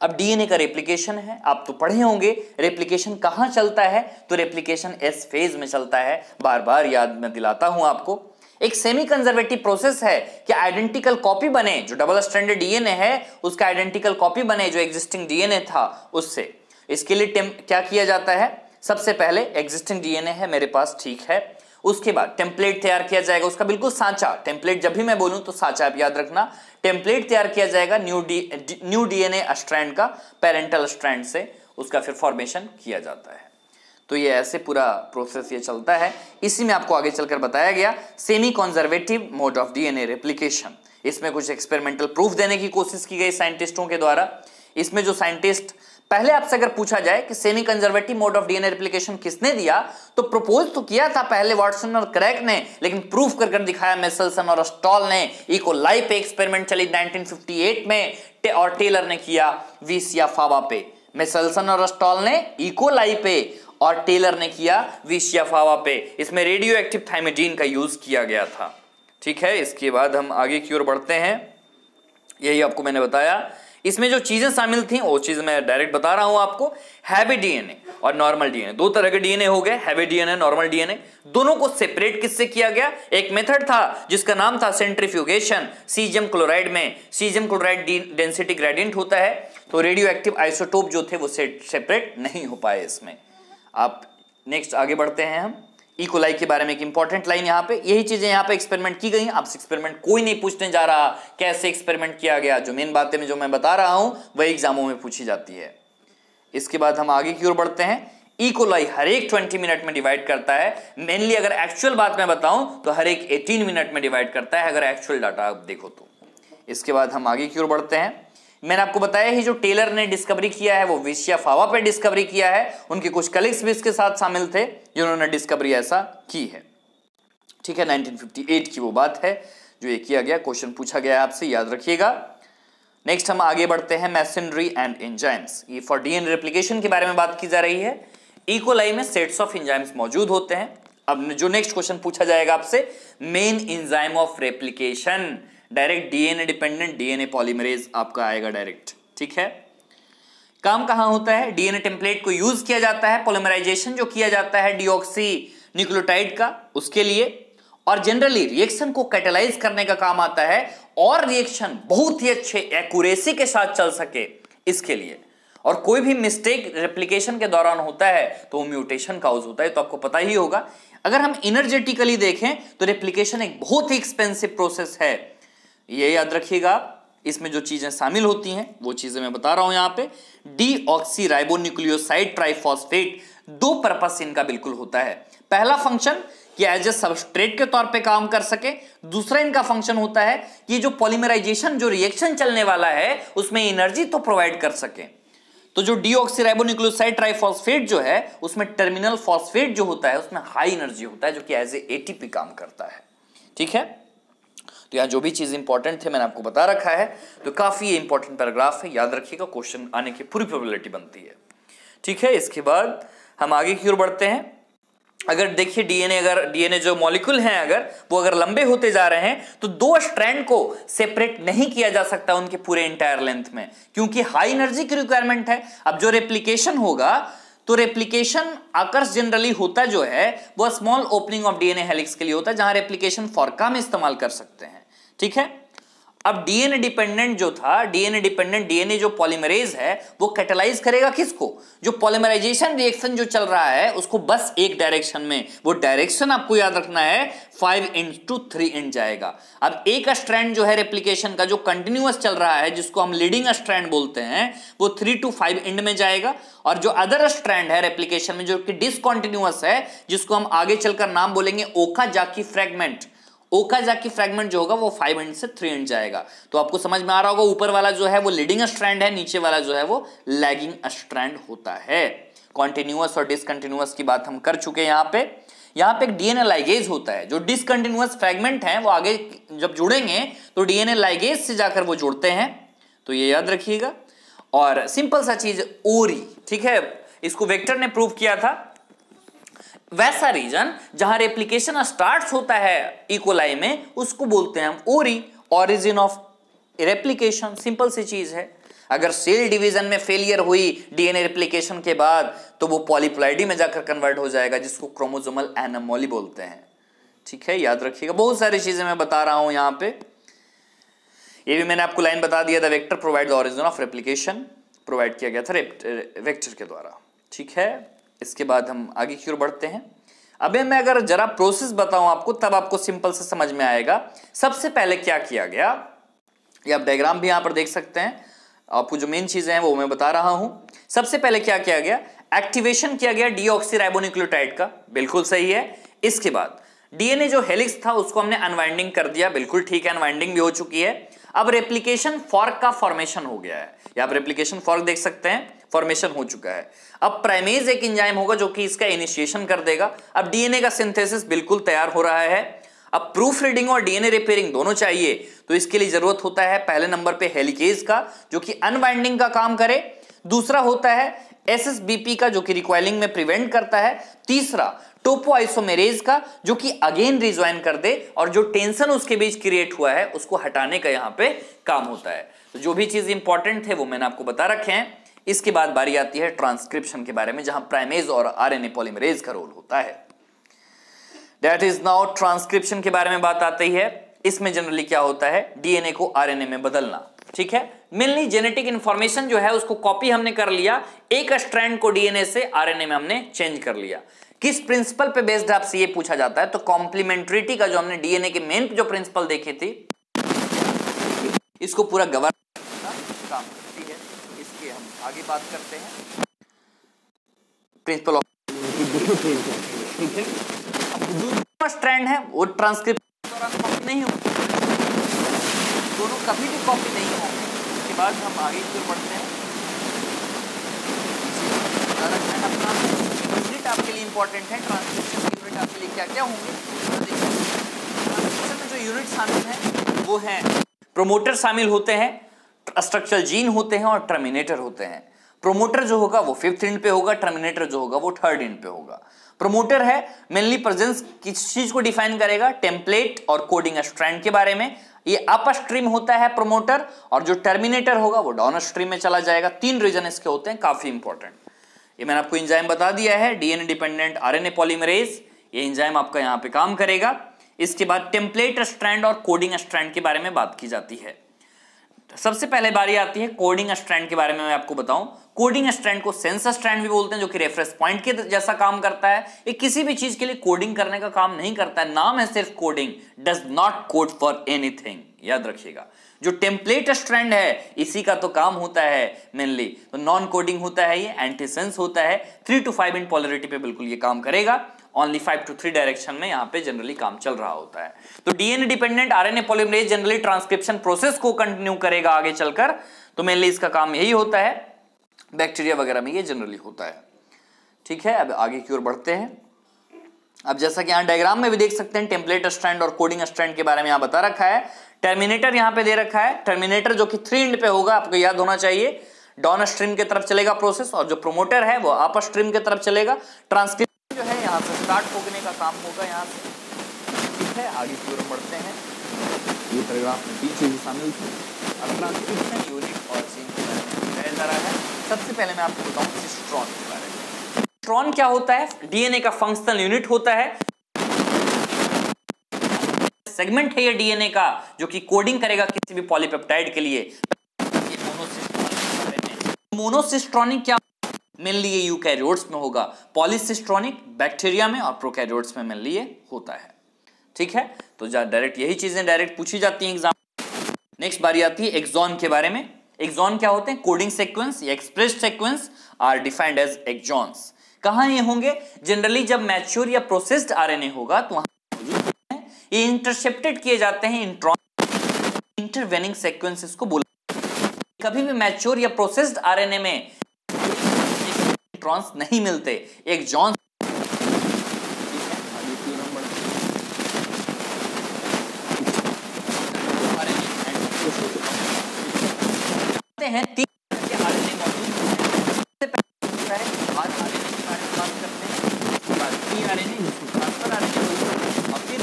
अब डीएनए का रेप्लिकेशन है, आप तो पढ़े होंगे। रेप्लिकेशन कहाँ चलता है? तो रेप्लिकेशन एस फ़ेज़ में चलता है। बार बार याद में दिलाता हूँ आपको। एक सेमी कंजर्वेटिव प्रोसेस है कि आइडेंटिकल कॉपी बने, जो डबल स्टैंडर्ड डीएनए है, उसका आइडेंटिकल कॉपी बने, जो एग्जिस्टिंग डीएनए था उससे। इसके लिए क्या किया जाता है? सबसे पहले एग्जिस्टिंग डीएनए है मेरे पास, ठीक है। उसके बाद टेम्पलेट तैयार किया जाएगा, उसका बिल्कुल सांचा। टेम्पलेट जब भी मैं बोलूँ तो सांचा, आप याद रखना। टेम्पलेट तैयार किया जाएगा new D new DNA strand का, पेरेंटल स्ट्रैंड से, उसका फिर फॉर्मेशन किया जाता है। तो ये ऐसे पूरा प्रोसेस ये चलता है। इसी में आपको आगे चलकर बताया गया semi conservative mode of DNA replication इसमें कुछ एक्सपेरिमेंटल प्रूफ देने की कोशिश की गई साइंटिस्टों के द्वारा। इसमें जो साइंटिस्ट पहले आपसे अगर पूछा जाए कि semi conservative mode of DNA replication किसने दिया तो प्रपोज तो किया था पहले वॉटसन और क्रैक ने, लेकिन प्रूफ कर कर दिखाया मेसल्सन और स्टॉल ने। इकोलाई पे एक्सपेरिमेंट चली 1958 में, टे और टेलर ने किया विसिया फावा पे। मेसल्सन और स्टॉल ने इकोलाई पे, और टेलर ने किया विशिया फावा पे। इसमें रेडियो एक्टिव थाइमेडीन का यूज़ किया गया था। ठीक है, इसके बाद हम आगे की ओर बढ़ते हैं। यही आपको मैंने बताया इसमें जो चीज़ें शामिल थी, वो चीज़ मैं डायरेक्ट बता रहा हूँ आपको, हैवी डीएनए और नॉर्मल डीएनए। दो तरह के डीएनए हो गए, हैवी डीएनए, नॉर्मल डीएनए। दोनों को सेपरेट किससे किया गया? एक मेथड था, जिसका नाम था सेंट्रीफ्यूगेशन सीजियम क्लोराइड में। सीजियम क्लोराइड डेंसिटी ग्रेडियंट होता है तो रेडियो एक्टिव आइसोटोप जो थे, वो सेपरेट नहीं हो पाए इसमें। आप नेक्स्ट आगे बढ़ते हैं हम। इकोलाई के बारे में एक इंपॉर्टेंट लाइन यहाँ पे, यही चीज़ें यहाँ पे एक्सपेरिमेंट की गई आपसे एक्सपेरिमेंट कोई नहीं पूछने जा रहा कैसे एक्सपेरिमेंट किया गया। जो मेन बातें में जो मैं बता रहा हूँ, वही एग्जामों में पूछी जाती है। इसके बाद हम आगे की ओर बढ़ते हैं। इकोलाई हर एक 20 मिनट में डिवाइड करता है। मेनली अगर एक्चुअल बात मैं बताऊँ तो हर एक 18 मिनट में डिवाइड करता है, अगर एक्चुअल डाटा आप देखो तो। इसके बाद हम आगे की ओर बढ़ते हैं। मैंने आपको बताया ही, जो टेलर ने डिस्कवरी किया है, वो विशिया फावा पे डिस्कवरी किया है। उनके कुछ कलीग्स भी इसके साथ शामिल थे, जिन्होंने डिस्कवरी ऐसा की है। ठीक है 1958 की वो बात है, जो ये किया गया। क्वेश्चन पूछा गया आपसे, याद रखिएगा। नेक्स्ट हम आगे बढ़ते हैं मैसेनरी एंड एंजाइम्स ये फॉर डीएन रेप्लीकेशन के बारे में बात की जा रही है। इकोलाई में सेट्स ऑफ़ एंजाइम्स मौजूद होते हैं। अब जो नेक्स्ट क्वेश्चन पूछा जाएगा आपसे main enzyme of replication direct DNA dependent DNA polymerase आपका आएगा डायरेक्ट ठीक है? काम कहाँ होता है? डीएनए टेम्पलेट को यूज़ किया जाता है पोलिमराइजेशन जो किया जाता है डिऑक्सी न्यूक्लियोटाइड का, उसके लिए। और जनरली रिएक्शन को कैटेलाइज करने का काम आता है और रिएक्शन बहुत ही अच्छे एक्यूरेसी के साथ चल सके इसके लिए। और कोई भी मिस्टेक रेप्लीकेशन के दौरान होता है तो वो म्यूटेशन काउज होता है तो आपको पता ही होगा। अगर हम इनर्जेटिकली देखें तो रेप्लीकेशन एक बहुत ही एक्सपेंसिव प्रोसेस है। ये याद रखिएगा, इसमें जो चीज़ें शामिल होती हैं, वो चीज़ें मैं बता रहा हूँ यहाँ पे। डी ऑक्सी राइबोन्यूक्लियोसाइड ट्राइफॉस्फेट, दो पर्पस इनका बिल्कुल होता है। पहला फ़ंक्शन कि एज ए सबस्ट्रेट के तौर पे काम कर सके। दूसरा इनका फ़ंक्शन होता है, कि जो पॉलीमराइजेशन जो रिएक्शन चलने वाला है, उसमें एनर्जी तो प्रोवाइड कर सके। तो जो डीऑक्सीराइबोन्यूक्लियोसाइड ट्राइफॉस्फेट जो है, उसमें टर्मिनल फॉस्फेट जो होता है, उसमें हाई एनर्जी होता है, जो कि एज ए एटीपी काम करता है। ठीक है? तो यहाँ जो भी चीज़ इंपॉर्टेंट थे मैंने आपको बता रखा है तो काफ़ी इंपॉर्टेंट पैराग्राफ है, याद रखिएगा क्वेश्चन आने की पूरी प्रोबेबिलिटी बनती है। ठीक है, इसके बाद हम आगे की ओर बढ़ते हैं। अगर देखिए डीएनए अगर डीएनए जो मॉलिक्यूल हैं, अगर वो अगर लंबे होते जा रहे हैं तो दो स्ट्रैंड को सेपरेट नहीं किया जा सकता उनके पूरे इंटायर लेंथ में, क्योंकि हाई एनर्जी की रिक्वायरमेंट है। अब जो रेप्लीकेशन होगा तो रेप्लीकेशन आकर्ष जनरली होता जो है, वो small opening of DNA helix के लिए होता है, जहाँ रेप्लीकेशन फॉर्का में इस्तेमाल कर सकते हैं। ठीक है? अब डीएनए डिपेंडेंट जो था डीएनए डिपेंडेंट डीएनए जो पॉलीमरेज है, वो कैटेलाइज करेगा किसको? जो पॉलीमराइजेशन रिएक्शन जो चल रहा है, उसको बस एक डायरेक्शन में, वो डायरेक्शन आपको याद रखना है five end to three end जाएगा। अब एक स्ट्रैंड जो है रेप्लीकेशन का, जो कंटिन्यूस चल रहा है, जिसको हम लीडिंग स्ट्रैंड बोलते हैं, वो थ्री टू फाइव इंड में जाएगा। और जो अदर स्ट्रैंड है रेप्लीकेशन में, जो कि डिसकॉन्टिन्यूस है, जिसको हम आगे चलकर नाम बोलेंगे ओका जाकी फ्रेगमेंट ओकाजाकी फ्रैगमेंट जो होगा वो फाइव एंड से थ्री एंड जाएगा। तो आपको समझ में आ रहा होगा, ऊपर वाला जो है वो लीडिंग स्ट्रैंड है, नीचे वाला जो है वो लैगिंग स्ट्रैंड होता है। कॉन्टिन्यूस और डिसकंटिन्यूस की बात हम कर चुके हैं यहाँ पे। यहाँ पे एक डीएनए लाइगेज होता है, जो डिसकंटिन्यूस फ्रेगमेंट है, वो आगे जब जुड़ेंगे तो डीएनए लाइगेज से जाकर वो जुड़ते हैं। तो ये याद रखिएगा। और सिंपल सा चीज़ ओरी ठीक है? इसको वेक्टर ने प्रूव किया था। वैसा रीजन जहाँ रेप्लीकेशन स्टार्ट होता है इकोलाई में, उसको बोलते हैं हम ori origin of replication simple सी चीज़ है। अगर सेल डिवीज़न में फेलियर हुई डीएनए रेप्लीकेशन के बाद तो वो पॉलीप्लाइडी में जाकर कन्वर्ट हो जाएगा, जिसको क्रोमोजोमल एनामोली बोलते हैं। ठीक है, याद रखिएगा। बहुत सारी चीज़ें मैं बता रहा हूँ यहाँ पे। ये भी मैंने आपको लाइन बता दिया था vector provide the origin of replication provide किया गया था वेक्टर के द्वारा। ठीक है? इसके बाद हम आगे की ओर बढ़ते हैं। अबे मैं अगर जरा प्रोसेस बताऊँ आपको, तब आपको सिंपल से समझ में आएगा। सबसे पहले क्या किया गया? ये आप डायग्राम भी यहाँ पर देख सकते हैं। आपको जो मेन चीज़ें हैं, वो मैं बता रहा हूँ। सबसे पहले क्या किया गया? एक्टिवेशन किया गया डीऑक्सीराइबोन्यूक्लियोटाइड का। बिल्कुल सही है। इसके बाद डीएनए जो हेलिक्स था, उसको हमने अनवाइंडिंग कर दिया। बिल्कुल ठीक है अनवाइंडिंग भी हो चुकी है। अब रेप्लीकेशन फॉर्क का फॉर्मेशन हो गया है। या आप रेप्लीकेशन फॉर्क देख सकते हैं। फॉर्मेशन हो चुका है। अब प्राइमेज एक इंजाइम होगा जो कि इसका इनिशिएशन कर देगा। अब डीएनए का सिंथेसिस बिल्कुल तैयार हो रहा है। अब प्रूफ रीडिंग और डीएनए रिपेयरिंग दोनों चाहिए। तो इसके लिए ज़रूरत होता है पहले नंबर पे हेलिकेज का, जो कि अनबाइंडिंग का काम करे। दूसरा होता है एसएसबीपी का, जो कि रिक्वायलिंग में प्रिवेंट करता है। तीसरा टोपो आइसोमेरेज का, जो कि अगेन रिज्वाइन कर दे और जो टेंशन उसके बीच क्रिएट हुआ है, उसको हटाने का यहाँ पे काम होता है। तो जो भी चीज़ इंपॉर्टेंट थे, वो मैंने आपको बता रखे हैं। इसके बाद बारी आती है ट्रांसक्रिप्शन के बारे में, जहाँ प्राइमेज और आरएनए पॉलीमरेज का रोल होता है। दैट इज़ नाउ ट्रांसक्रिप्शन के बारे में बात आती है। इसमें जनरली क्या होता है? डीएनए को आरएनए में बदलना। ठीक है? मेनली जेनेटिक इंफॉर्मेशन जो है, उसको कॉपी हमने कर लिया। एक स्ट्रैंड को डीएनए से आरएनए में हमने चेंज कर लिया। किस प्रिंसिपल पे बेस्ड आपसे ये पूछा जाता है। तो कॉम्प्लीमेंट्रिटी का जो हमने डीएनए के मेन जो प्रिंसिपल देखे थे, इसको पूरा गवर्न काम करती है इसके हम आगे बात करते हैं। प्रिंसिपल ऑफ़ स्ट्रैंड है, वो ट्रांसक्रिप्ट नहीं होगी दोनों कभी भी कॉपी नहीं होंगे उसके बाद हम आगे की ओर बढ़ते हैं। अपना यूनिट आपके लिए इंपॉर्टेंट है ट्रांसक्रिप्शन यूनिट आपके लिए क्या क्या होंगे? ट्रांसक्रिप्शन में जो यूनिट शामिल हैं, वो हैं। प्रोमोटर शामिल होते हैं। स्ट्रक्चरल जीन होते हैं और टर्मिनेटर होते हैं। प्रोमोटर जो होगा, वो फिफ्थ इंड पे होगा टर्मिनेटर जो होगा, वो थर्ड इंड पे होगा। प्रोमोटर है मेनली प्रेजेंस किस चीज़ को डिफाइन करेगा? टेम्पलेट और कोडिंग स्ट्रैंड के बारे में। ये अप स्ट्रीम होता है प्रोमोटर और जो टर्मिनेटर होगा, वो डाउन स्ट्रीम में चला जाएगा। तीन रीजन इसके होते हैं, काफ़ी इंपॉर्टेंट ये मैंने आपको इंजाइम बता दिया है डीएनए डिपेंडेंट आरएनए पॉलीमरेज ये इंजाइम आपका यहाँ पे काम करेगा। इसके बाद टेम्पलेट स्ट्रैंड और कोडिंग स्ट्रैंड के बारे में बात की जाती है। सबसे पहले बारी आती है कोडिंग स्ट्रैंड के बारे में मैं आपको बताऊँ। कोडिंग स्ट्रैंड को सेंस स्ट्रैंड भी बोलते हैं, जो कि रेफरेंस पॉइंट के जैसा काम करता है। ये किसी भी चीज़ के लिए कोडिंग करने का काम नहीं करता है। नाम है सिर्फ़ coding does not code for anything याद रखिएगा। जो टेम्पलेट स्ट्रैंड है, इसी का तो काम होता है मेनली तो नॉन कोडिंग होता है, ये एंटीसेंस होता है। Three to five in polarity पे बिल्कुल ये काम करेगा। Only five to three direction में यहाँ पे जनरली काम चल रहा होता है। तो DNA dependent RNA polymerase generally transcription process को कंटिन्यू करेगा आगे चलकर। तो मेनली इसका काम यही होता है। बैक्टीरिया वगैरह में ये जनरली होता है। ठीक है, अब आगे की ओर बढ़ते हैं। अब जैसा कि यहाँ डायग्राम में भी देख सकते हैं टेम्पलेट स्ट्रैंड और कोडिंग स्ट्रैंड के बारे में यहाँ बता रखा है। टर्मिनेटर यहाँ पे दे रखा है। टर्मिनेटर जो कि थ्री इंड पे होगा, आपको याद होना चाहिए। डाउन स्ट्रीम की तरफ़ चलेगा प्रोसेस और जो प्रोमोटर है, वो अप स्ट्रीम की तरफ़ चलेगा। ट्रांसक्रिप्शन जो है यहाँ से स्टार्ट होने का काम होगा यहाँ से। ठीक है, आगे की ओर बढ़ते हैं। ये पैराग्राफ में पीछे भी शामिल थे। अब ट्रांसक्रिप्शन यूनिट और सीन के बारे में बताया जा रहा है, सबसे पहले मैं आपको बताऊँ सिस्ट्रॉन के बारे में। सिस्ट्रॉन क्या होता है? डीएनए का फंक्शनल यूनिट होता है। सेगमेंट है ये डीएनए का, जो कि कोडिंग करेगा किसी भी पॉलीपेप्टाइड के लिए। मोनोसिस्ट्रॉनिक क्या मेनली ये यूकैरियोट्स में होगा। पॉलिसिस्ट्रॉनिक बैक्टीरिया में और प्रोकैरियोट्स में मेनली ये होता है। ठीक है? तो डायरेक्ट यही चीज़ें डायरेक्ट पूछी जाती हैं एग्ज़ाम नेक्स्ट बारी आती है एक्सॉन के बारे में। एक्सॉन क्या होते हैं? कोडिंग सीक्वेंस या express sequence are defined as exons कहाँ ये होंगे? जनरली जब मैच्योर या प्रोसेस्ड आरएनए होगा तो वहाँ ये इंटरसेप्टेड किए जाते हैं इंट्रॉन इंटरवेनिंग सीक्वेंसेस को बोला कभी भी मैच्योर या प्रोसेस्ड आरएनए में इंट्रॉन्स नहीं मिलते। एक जॉन हैं तीन आरएनए मौजूद हैं आरएनए के बारे में बात करते हैं उसके बाद प्री आरएनए ट्रांसफ़र आरएनए और फिर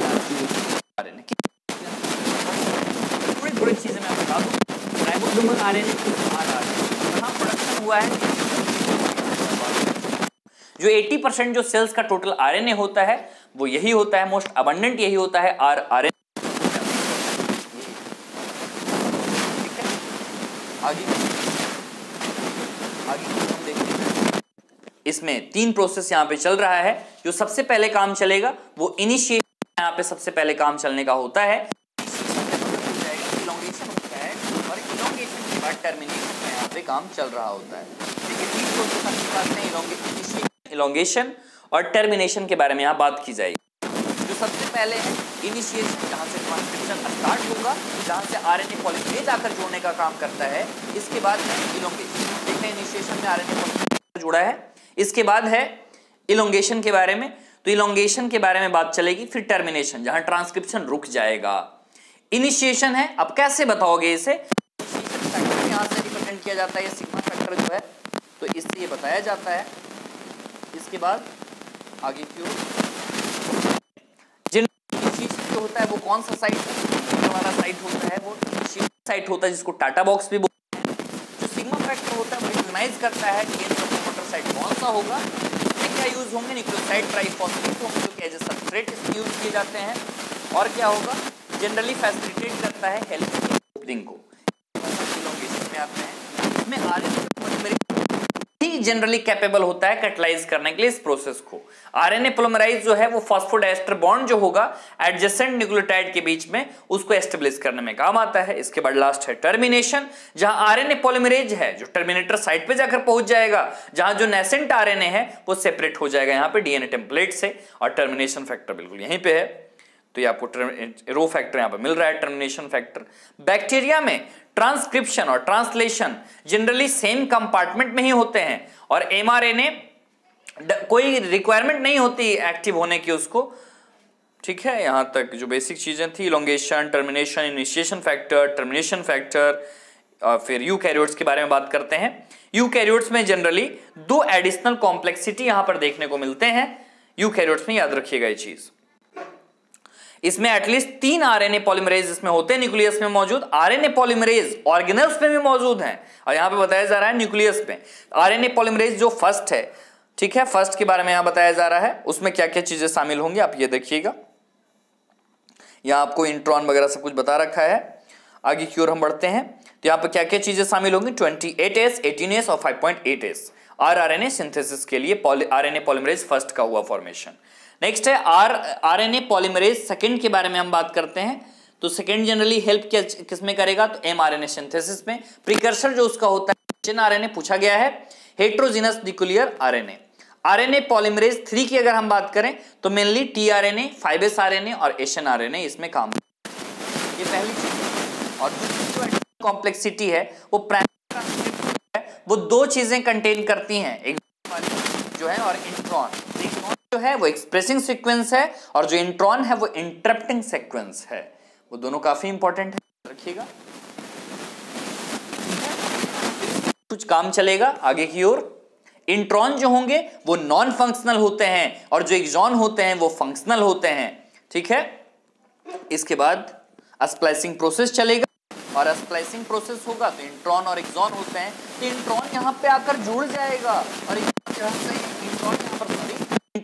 आरएनए थोड़ी थोड़ी चीज़ें मैं बता दूँ राइबोसोमल आरएनए आर आरएनए कहाँ प्रोडक्शन हुआ है जो 80 परसेंट जो सेल्स का टोटल आरएनए होता है, वो यही होता है, मोस्ट अबंडेंट यही होता है, आर देखते हैं। इसमें तीन प्रोसेस यहाँ पे चल रहा है, जो सबसे पहले काम चलेगा, वो इनिशिएशन यहाँ पे सबसे पहले काम चलने का होता है। काम चल रहा होता है। देखिए तीन प्रोसेस आपके पास में इलोंगेशन और टर्मिनेशन के बारे में यहाँ बात की जाएगी। जो सबसे पहले है इनिशिएशन जहाँ से ट्रांसक्रिप्शन स्टार्ट होगा, जहाँ से आर एन ए पॉलीमरेज आकर जोड़ने का काम करता है, इसके बाद है इलोंगेशन देखते इनिशिएशन में आर एन ए पॉलीमरेज जुड़ा है, इसके बाद है इलोंगेशन के बारे में। तो इलोंगेशन के बारे में बात चलेगी, फिर टर्मिनेशन जहाँ ट्रांसक्रिप्शन रुक जाएगा। इनिशिएशन है, अब कैसे बताओगे इसे? यहाँ से रिप्रेजेंट किया जाता है सिग्मा फैक्टर जो है तो इससे ये बताया जाता है। इसके बाद आगे क्यों जिन जो होता है वो कौन सा साइट वाला साइट होता है वो साइट होता है, जिसको टाटा बॉक्स भी बोलते हैं। जो सिग्मा फैक्टर होता है वो रिकॉग्नाइज करता है कि मोटर साइट कौन सा होगा। इसमें क्या यूज़ होंगे? न्यूक्लियोसाइड ट्राइफॉस्फेट होंगे जो कि एज ए सबस्ट्रेट इसमें यूज़ किए जाते हैं। और क्या होगा? जनरली फैसिलिटेट करता है हेल्थ ओपनिंग को। में आते हैं। इसमें आरएनए ही जनरली कैपेबल होता है कैटलाइज करने के लिए इस प्रोसेस को। आरएनए पोलिमराइज जो है वो फॉस्फोडाइस्टर बॉन्ड जो होगा एडजेसेंट न्यूक्लियोटाइड के बीच में उसको एस्टेब्लिश करने में काम आता है। इसके बाद लास्ट है टर्मिनेशन जहाँ आरएनए पोलिमरेज है, जो टर्मिनेटर साइट पे जाकर पहुँच जाएगा, जहाँ जो नेसेंट आरएनए है, वो सेपरेट हो जाएगा। यहाँ पे डीएनए टेम्पलेट से, और टर्मिनेशन फैक्टर बिल्कुल यहीं पे है। तो ये आपको रो फैक्टर यहाँ पर मिल रहा है टर्मिनेशन फैक्टर बैक्टीरिया में ट्रांसक्रिप्शन और ट्रांसलेशन जनरली सेम कंपार्टमेंट में ही होते हैं और एमआरएनए कोई रिक्वायरमेंट नहीं होती एक्टिव होने की उसको। ठीक है, यहाँ तक जो बेसिक चीज़ें थी elongation termination initiation factor termination factor और फिर यू कैरियोट्स के बारे में बात करते हैं। यू कैरियोट्स में जनरली दो एडिशनल कॉम्प्लेक्सिटी यहाँ पर देखने को मिलते हैं। यू कैरियोट्स में याद रखिएगा ये चीज़। इसमें एटलीस्ट तीन आरएनए पॉलीमरेज इसमें होते हैं न्यूक्लियस में मौजूद। आरएनए पॉलीमरेज ऑर्गेनल्स में भी मौजूद हैं। और यहाँ पे बताया जा रहा है न्यूक्लियस में। आरएनए पॉलीमरेज जो फ़र्स्ट है, ठीक है? फ़र्स्ट के बारे में यहाँ बताया जा रहा है। उसमें क्या क्या चीज़ें शामिल होंगी, आप ये देखिएगा। यहाँ आपको इंट्रॉन वगैरह सब कुछ बता रखा है। आगे की ओर हम बढ़ते हैं। तो यहाँ पर क्या क्या चीज़ें शामिल होंगी? Twenty eight S eighteen S और five point eight S R R N A synthesis के लिए R N A polymerase first का हुआ फॉर्मेशन नेक्स्ट है R R N A polymerase second के बारे में हम बात करते हैं। तो सेकेंड जनरली हेल्प किसमें करेगा? तो M R N A synthesis में। प्रिकर्सर जो उसका होता है आर एन ए पूछा गया है heterogeneous nuclear R N A R N A polymerase three की अगर हम बात करें तो mainly T R N A five S R N A और एशियन आर एन ए इसमें काम ये पहली चीज़ और कॉम्प्लेक्सिटी है, वो प्राइमरी वो दो चीज़ें कंटेन करती हैं। एक जो है और इंट्रॉन जो है वो एक्सप्रेसिंग सीक्वेंस है और जो इंट्रॉन है वो इंटरप्टिंग सीक्वेंस है। वो दोनों काफ़ी इंपॉर्टेंट है। रखिएगा। कुछ काम चलेगा आगे की ओर। इंट्रॉन जो होंगे वो नॉन फंक्शनल होते हैं और जो एक्सॉन होते हैं वो फंक्शनल होते हैं। ठीक है? इसके बाद स्प्लाइसिंग प्रोसेस चलेगा और स्प्लाइसिंग प्रोसेस होगा तो इंट्रॉन और एक्सॉन होते हैं। तो इंट्रॉन यहाँ पे आकर जुड़ जाएगा और इंट्रॉन यहाँ पर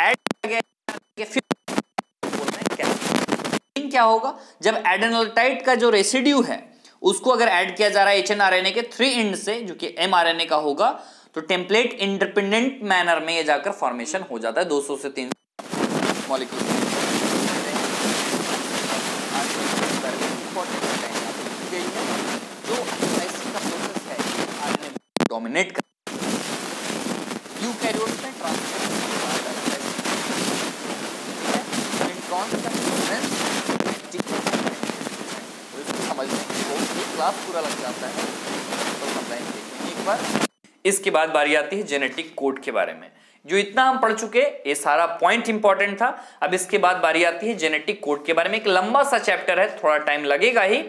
गुआनोसिन क्या होगा? जब एडेनोटाइट का जो रेसिड्यू है, उसको अगर ऐड किया जा रहा है H N R N A के थ्री इंड से, जो कि एम आर एन ए का होगा तो टेम्पलेट इंडिपेंडेंट मैनर में ये जाकर फॉर्मेशन हो जाता है 200 से 300 मॉलिक्यूल डोमिनेट कर क्लास पूरा लग जाता है तो समझाएँगे एक बार इसके बाद बारी आती है जेनेटिक कोड के बारे में। जो इतना हम पढ़ चुके, ये सारा पॉइंट इंपॉर्टेंट था। अब इसके बाद बारी आती है जेनेटिक कोड के बारे में। एक लंबा सा चैप्टर है, थोड़ा टाइम लगेगा ही।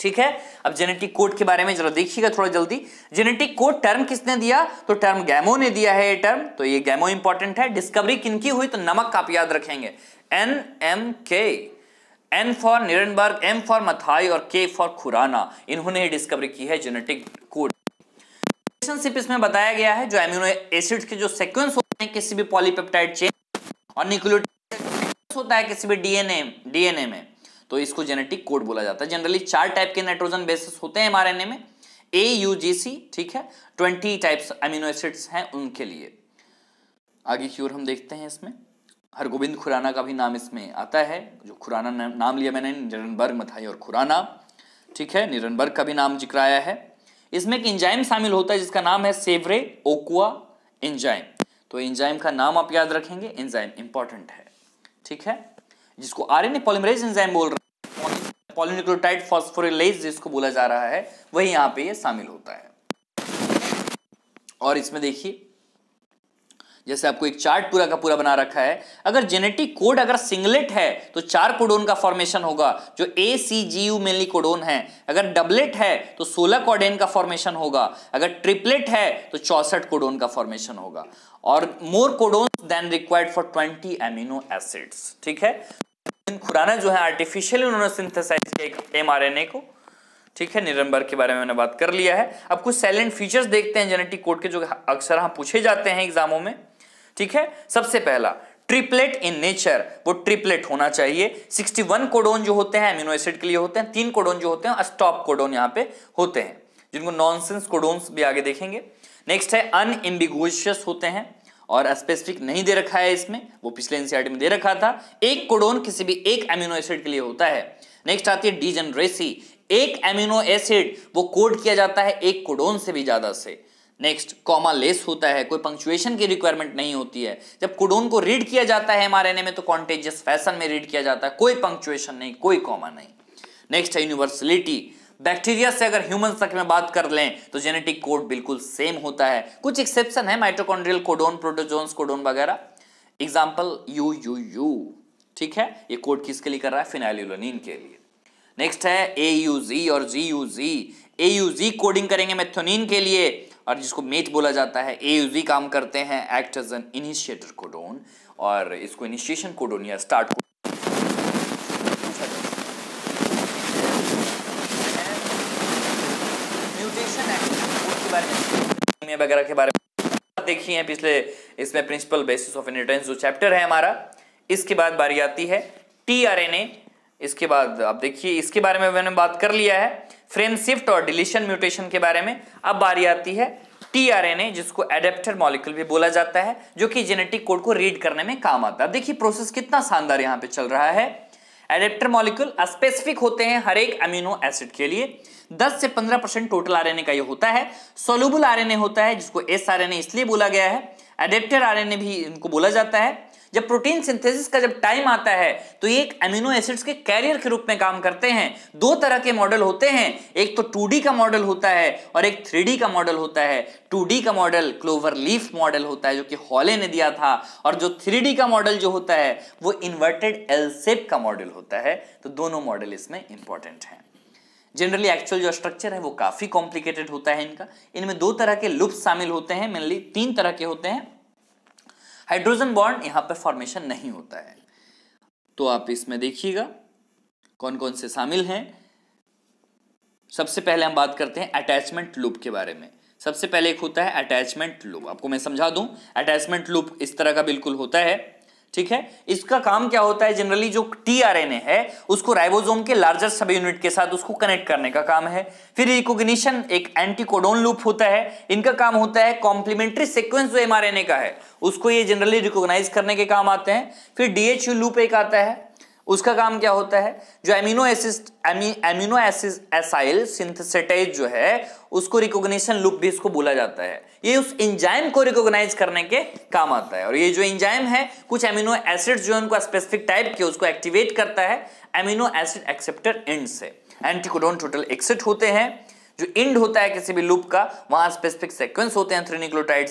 ठीक है? अब जेनेटिक कोड के बारे में जरा देखिएगा थोड़ा जल्दी। जेनेटिक कोड टर्म किसने दिया? तो टर्म गैमो ने दिया है ये टर्म तो ये गैमो इंपॉर्टेंट है। डिस्कवरी किनकी हुई? तो नमक का आप याद रखेंगे। N M K N for Nirenberg M for Matthaei और के फॉर खुराना इन्होंने ही डिस्कवरी की है जेनेटिक कोड रिलेशनशिप इसमें बताया गया है, जो एम्यूनो एसिड्स के जो सीक्वेंस होते हैं, किसी भी पॉलीपेप्टाइड चेन और न्यूक्लियोटाइड होता है किसी भी डीएनए डीएनए में। तो इसको जेनेटिक कोड बोला जाता है। जनरली चार टाइप के नाइट्रोजन बेसिस होते हैं एमआरएनए में। ए यू जी सी ठीक है? ट्वेंटी टाइप्स अमीनो एसिड्स हैं उनके लिए। आगे की ओर हम देखते हैं इसमें। हरगोविंद खुराना का भी नाम इसमें आता है। जो खुराना नाम लिया मैंने निरनबर्ग मथाई और खुराना, ठीक है? निरनबर्ग का भी नाम ज़िक्र आया है। इसमें एक इंजाइम शामिल होता है, जिसका नाम है सेवरे ओकुआ इंजाइम तो इंजाइम का नाम आप याद रखेंगे इंजाइम इंपॉर्टेंट है। ठीक है? जिसको आरएनए पॉलीमरेज एंजाइम बोल रहे हैं फॉस्फोरिलेज जिसको बोला जा रहा है, वही यहाँ पे ये शामिल होता है। और इसमें देखिए जैसे आपको एक चार्ट पूरा का पूरा बना रखा है। अगर जेनेटिक कोड अगर सिंगलेट है तो चार कोडोन का फॉर्मेशन होगा, जो A C G U mainly codon है। अगर डबलेट है तो सोलह कोडेन का फॉर्मेशन होगा। अगर ट्रिपलेट है तो चौसठ कोडोन का फॉर्मेशन होगा। और more codon than required for twenty amino acids ठीक है? खुराना जो है आर्टिफिशियली उन्होंने सिंथेसाइज किया एमआरएनए को, ठीक है? निरंबर के बारे में मैंने बात कर लिया है। अब कुछ साइलेंट फीचर्स देखते हैं जेनेटिक कोड के, जो अक्सर हम पूछे जाते हैं एग्जामों में। ठीक है? सबसे पहला ट्रिपलेट इन नेचर वो ट्रिपलेट होना चाहिए। 61 कोडोन जो होते हैं एमिनो एसिड के लिए होते हैं, तीन कोडोन जो होते हैं स्टॉप कोडोन यहाँ पे होते हैं। जिनको नॉनसेंस कोडोन्स भी आगे देखेंगे। नेक्स्ट है अनएम्बिगुशियस होते हैं, और स्पेसिफिक नहीं दे रखा है इसमें, वो पिछले एनसीआरटी में दे रखा था। एक कोडोन किसी भी, एक एमिनो एसिड के लिए होता है। नेक्स्ट आती है डीजनरेसी एक एमिनो एसिड वो कोड किया जाता है एक कोडोन से भी ज़्यादा से। नेक्स्ट कॉमा लेस होता है, कोई पंक्चुएशन की रिक्वायरमेंट नहीं होती है। जब कोडोन को रीड किया जाता है एमआरएनए में तो कॉन्टेजियस फ़ैशन में रीड किया जाता है। कोई पंक्चुएशन नहीं, कोई कॉमा नहीं। नेक्स्ट है यूनिवर्सलिटी बैक्टीरिया से अगर ह्यूमन तक में बात कर लें तो जेनेटिक कोड बिल्कुल सेम होता है। कुछ एक्सेप्शन है माइट्रोकॉन्ड्रियल कोडोन प्रोटोजोन्स कोडोन वगैरह। एग्ज़ाम्पल यू यू यू ठीक है? ये कोड किसके लिए कर रहा है? फिनाइलोनिन के लिए। नेक्स्ट है ए यू जी और G U G A U G coding करेंगे मेथोनिन के लिए। और जिसको मेट बोला जाता है ए यूजी काम करते हैं act as an initiator codon और इसको इनिशिएशन कोडोन या स्टार्ट कोडोन वगैरह के बारे में देखी है पिछले, इसमें प्रिंसिपल बेसिस ऑफ़ इनहेरिटेंस जो चैप्टर है हमारा, इसके बाद बारी आती है टीआरएनए इसके बाद, आप देखिए, इसके बारे में मैंने बात कर लिया है फ्रेम शिफ्ट और डिलीशन म्यूटेशन के बारे में अब बारी आती है टीआरएनए, जिसको एडेप्टर मॉलिक्यूल भी बोला जाता है, जो कि जेनेटिक कोड को रीड करने में काम आता है। देखिए, प्रोसेस कितना शानदार यहाँ पे चल रहा है। एडेप्टर मॉलिक्यूल स्पेसिफिक होते हैं हर एक अमीनो एसिड के लिए। 10 से 15 परसेंट टोटल आरएनए का ये होता है। सोलुबल आरएनए होता है, जिसको एस इसलिए बोला गया है। एडेप्टर आरएनए भी इनको बोला जाता है। जब प्रोटीन सिंथेसिस का जब टाइम आता है तो ये एक एमिनो एसिड्स के कैरियर के रूप में काम करते हैं। दो तरह के मॉडल होते हैं। एक तो 2D का मॉडल होता है और एक 3D का मॉडल होता है। 2D का मॉडल क्लोवर लीफ मॉडल होता है, जो कि हॉले ने दिया था। और जो 3D का मॉडल जो होता है, वो इन्वर्टेड एल सेप का मॉडल होता है। तो दोनों मॉडल इसमें इंपॉर्टेंट है। जनरली एक्चुअल जो स्ट्रक्चर है, वो काफ़ी कॉम्प्लिकेटेड होता है इनका। इनमें दो तरह के लुप्स शामिल होते हैं, मेनली तीन तरह के होते हैं। हाइड्रोजन बॉन्ड यहाँ पर फॉर्मेशन नहीं होता है। तो आप इसमें देखिएगा कौन कौन से शामिल हैं। सबसे पहले हम बात करते हैं अटैचमेंट लूप के बारे में। सबसे पहले एक होता है अटैचमेंट लूप आपको मैं समझा दूँ अटैचमेंट लूप इस तरह का बिल्कुल होता है। ठीक है? इसका काम क्या होता है? जनरली जो टीआरएनए है, उसको राइबोसोम के लार्जर सब यूनिट के साथ उसको कनेक्ट करने का काम है। फिर रिकोग्निशन एक एंटीकोडोन लूप होता है। इनका काम होता है कॉम्प्लीमेंट्री सिक्वेंस जो एमआरएनए का है, उसको ये जनरली रिकोगनाइज करने के काम आते हैं। फिर डीएचयू लूप एक आता है। उसका काम क्या होता है? जो amino acid aminoacyl synthetase जो है, उसको रिकॉग्निशन लूप भी इसको बोला जाता है। ये उस इंजाइम को रिकॉग्नाइज करने के काम आता है। और ये जो इंजाइम है, कुछ एमिनो एसिड जो है, उनको स्पेसिफिक टाइप के उसको एक्टिवेट करता है। एमिनो एसिड एक्सेप्टर एंड से। एंटीकोडोन टोटल एक्सिट होते हैं। जो इंड होता है किसी भी लूप का, वहाँ स्पेसिफिक सीक्वेंस होते हैं थ्री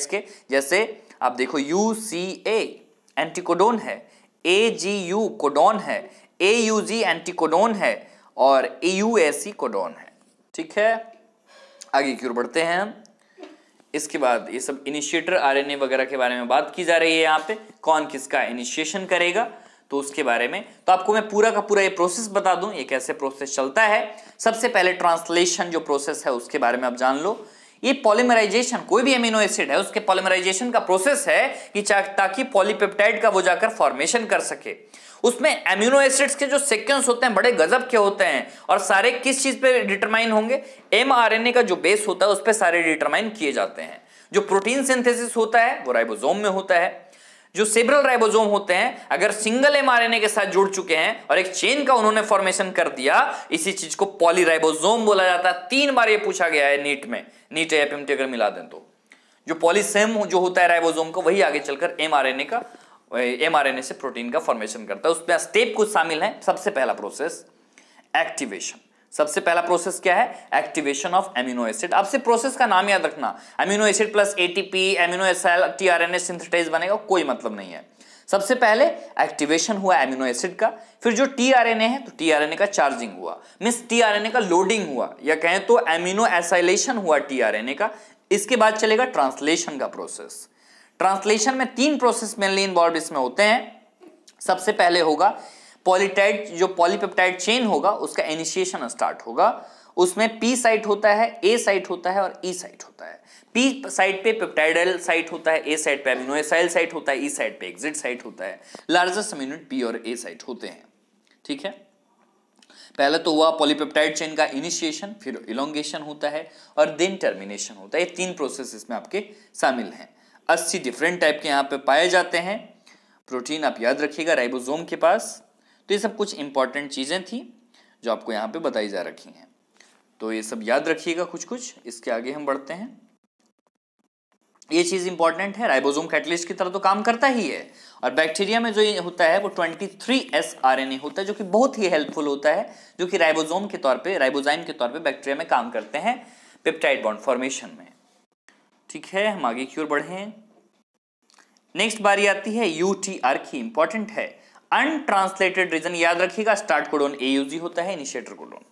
के। जैसे आप देखो यू सी ए एंटीकोडोन है। ए जी यू कोडोन है ए यू जी एंटीकोडोन है और एयूएसी कोडोन है। ठीक है? आगे की ओर बढ़ते हैं हम। इसके बाद ये सब इनिशिएटर आरएनए वगैरह के बारे में बात की जा रही है यहाँ पे, कौन किसका इनिशिएशन करेगा तो उसके बारे में। तो आपको मैं पूरा का पूरा ये प्रोसेस बता दूँ, ये कैसे प्रोसेस चलता है। सबसे पहले ट्रांसलेशन जो प्रोसेस है, उसके बारे में आप जान लो। ये पॉलीमराइजेशन कोई भी अमीनो एसिड है, उसके पॉलीमराइजेशन का प्रोसेस है कि ताकि पॉलीपेप्टाइड का वो जाकर फॉर्मेशन कर सके। उसमें एम्यूनो एसिड्स के जो सिक्वेंस होते हैं, बड़े गजब के होते हैं और सारे किस चीज़ पे डिटरमाइन होंगे? एमआरएनए का जो बेस होता है, उस पर सारे डिटरमाइन किए जाते हैं। जो प्रोटीन सिंथेसिस होता है, वो राइबोसोम में होता है। जो सेब्रल राइबोसोम होते हैं, अगर सिंगल एमआरएनए के साथ जुड़ चुके हैं और एक चेन का उन्होंने फॉर्मेशन कर दिया, इसी चीज़ को पॉलीराइबोसोम बोला जाता है। तीन बार ये पूछा गया है नीट में। नीट एपीएमटी अगर मिला दें तो। जो पॉलीसेम जो होता है राइबोसोम का, वही आगे चलकर एमआरएनए का, एमआरएनए से प्रोटीन का फॉर्मेशन करता है। उसमें स्टेप कुछ शामिल है। सबसे पहला प्रोसेस एक्टिवेशन सबसे पहला प्रोसेस क्या है? एक्टिवेशन ऑफ़ एमिनो एसिड आपसे प्रोसेस का नाम याद रखना। Amino acid plus ATP amino acid tRNA synthetase बनेगा, कोई मतलब नहीं है। सबसे पहले एक्टिवेशन हुआ एमिनो एसिड का, फिर जो टीआरएनए है तो टीआरएनए का चार्जिंग हुआ। मींस टीआरएनए का लोडिंग हुआ, या कहें तो एमिनो एसाइलेशन हुआ टीआरएनए का। इसके बाद चलेगा ट्रांसलेशन का प्रोसेस ट्रांसलेशन में तीन प्रोसेस मेनली इन्वॉल्व इसमें होते हैं। सबसे पहले होगा पॉलीटाइड, जो पॉलीपेप्टाइड चेन होगा, उसका इनिशिएशन स्टार्ट होगा। उसमें पी साइट होता है ए साइट होता है और ई e साइट होता है। पी साइट पे पेप्टाइडल साइट होता है ए साइट पे एमिनोएसाइल साइट होता है ई e साइट पे एग्जिट साइट होता है। लार्जेस्ट यूनिट पी और ए साइट होते हैं। ठीक है? पहले तो हुआ पॉलीपेप्टाइड चेन का इनिशिएशन फिर इलोंगेशन होता है और देन टर्मिनेशन होता है। ये तीन प्रोसेस इसमें आपके शामिल हैं। अस्सी डिफरेंट टाइप के यहाँ पे पाए जाते हैं। प्रोटीन आप याद रखिएगा राइबोसोम के पास। तो ये सब कुछ इंपॉर्टेंट चीज़ें थी, जो आपको यहाँ पे बताई जा रखी हैं। तो ये सब याद रखिएगा कुछ कुछ इसके आगे हम बढ़ते हैं। ये चीज़ इंपॉर्टेंट है, राइबोसोम कैटलिस्ट की तरह तो काम करता ही है, और बैक्टीरिया में जो ये होता है, वो 23 एस आर एन ए होता है, जो कि बहुत ही हेल्पफुल होता है, जो कि राइबोसोम के तौर पे, राइबोजाइम के तौर पे बैक्टीरिया में काम करते हैं पेप्टाइड बॉन्ड फॉर्मेशन में। ठीक है, हम आगे की ओर बढ़े। नेक्स्ट बारी आती है यू टी आर की इंपॉर्टेंट है। अनट्रांसलेटेड रीजन याद रखिएगा, स्टार्ट कोडोन एयूजी होता है, initiator codon.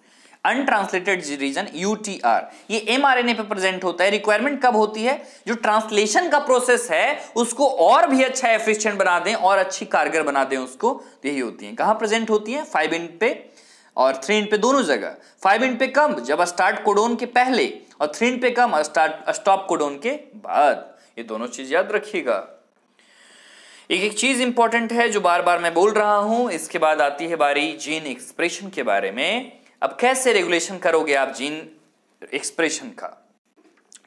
Untranslated region UTR ये एमआरएनए पे प्रेजेंट होता है। रिक्वायरमेंट कब होती है? जो ट्रांसलेशन का प्रोसेस है, उसको और भी अच्छा एफिशिएंट बना दें, और अच्छी कारगर बना दें उसको तो यही होती है। कहाँ प्रेजेंट होती है? फाइव इंट पे और थ्री इंट पे दोनों जगह। फाइव इंट पे कम जब स्टार्ट कोडोन के पहले, और थ्री इंट पे कम स्टार्ट स्टॉप कोडोन के बाद। ये दोनों चीज़ याद रखिएगा। एक एक चीज़ इंपॉर्टेंट है जो बार बार मैं बोल रहा हूँ। इसके बाद आती है बारी जीन एक्सप्रेशन के बारे में। अब कैसे रेगुलेशन करोगे आप जीन एक्सप्रेशन का?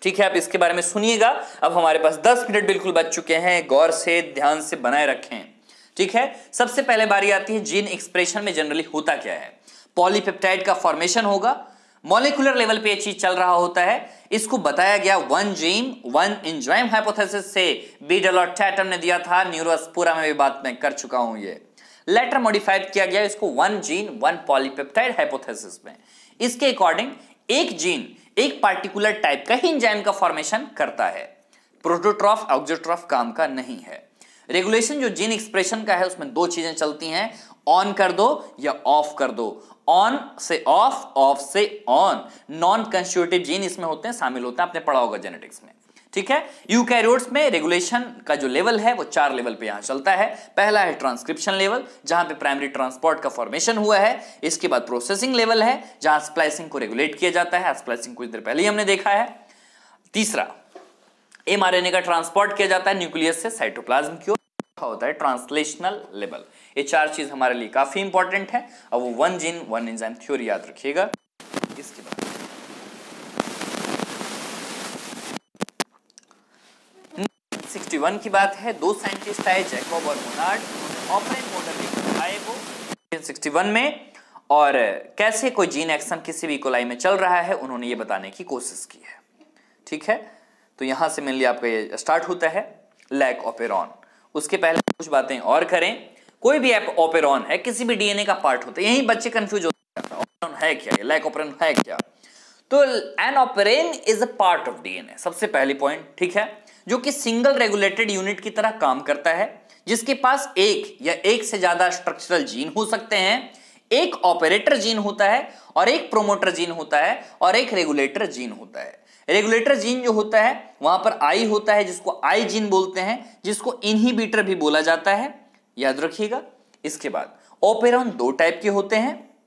ठीक है, आप इसके बारे में सुनिएगा। अब हमारे पास 10 मिनट बिल्कुल बच चुके हैं। गौर से, ध्यान से बनाए रखें। ठीक है? सबसे पहले बारी आती है जीन एक्सप्रेशन में जनरली होता क्या है? पॉलीपेप्टाइड का फॉर्मेशन होगा। मॉलिकुलर लेवल पे ये चीज़ चल रहा होता है। इसको बताया गया one gene one enzyme hypothesis से। बीडल और टैटम ने दिया था न्यूरोस्पूरा में भी बात मैं कर चुका हूँ ये। लेटर मॉडिफाइड किया गया इसको one gene one polypeptide hypothesis में। इसके अकॉर्डिंग एक जीन एक पार्टिकुलर टाइप का ही इंजाइम का फॉर्मेशन करता है। प्रोटोट्रॉफ ऑक्जोट्रॉफ काम का नहीं है। रेगुलेशन जो जीन एक्सप्रेशन का है, उसमें दो चीज़ें चलती हैं। ऑन कर दो या ऑफ़ कर दो। ऑन से ऑफ़ ऑफ़ से ऑन नॉन कंस्टिट्यूटिव जीन इसमें होते हैं, शामिल होते हैं आपने पढ़ा होगा जेनेटिक्स में। ठीक है? यूकैरियोट्स में रेगुलेशन का जो लेवल है, वो चार लेवल पे यहाँ चलता है। पहला है ट्रांसक्रिप्शन लेवल जहाँ पे प्राइमरी ट्रांसपोर्ट का फॉर्मेशन हुआ है। इसके बाद प्रोसेसिंग लेवल है, जहाँ स्प्लाइसिंग को रेगुलेट किया जाता है। स्प्लाइसिंग कुछ देर पहले ही हमने देखा है। तीसरा एमआरएनए का ट्रांसपोर्ट किया जाता है न्यूक्लियस से साइटोप्लाज्म की ओर। होता है ट्रांसलेशनल लेवल ये चार चीज़ हमारे लिए काफ़ी इंपॉर्टेंट है। और वो one gene one enzyme theory याद रखिएगा। इसके बाद। 61 की बात है, दो साइंटिस्ट आए जैकब और मोनार्ड ऑपरेट मॉडल आए वो 61 में। और कैसे कोई जीन एक्शन किसी भी कोलाई में चल रहा है, उन्होंने ये बताने की कोशिश की है। ठीक है? तो यहाँ से मेनली आपका ये स्टार्ट होता है लैक ऑपेरॉन उसके पहले कुछ बातें और करें। कोई भी ऑपेरॉन है, किसी भी डीएनए का पार्ट होता है, यही बच्चे कंफ्यूज होते हैं है क्या? लैक ऑपेरॉन है क्या? तो an operon is a part of DNA सबसे पहली पॉइंट ठीक है? जो कि सिंगल रेगुलेटेड यूनिट की तरह काम करता है, जिसके पास एक या एक से ज़्यादा स्ट्रक्चरल जीन हो सकते हैं, एक ऑपरेटर जीन होता है, और एक प्रोमोटर जीन होता है, और एक रेगुलेटर जीन होता है। रेगुलेटर जीन जो होता है, वहाँ पर आई होता है, जिसको आई जीन बोलते हैं, जिसको इनहिबिटर भी बोला जाता है। याद रखिएगा। इसके बाद, ओपेरॉन दो टाइप के होते हैं।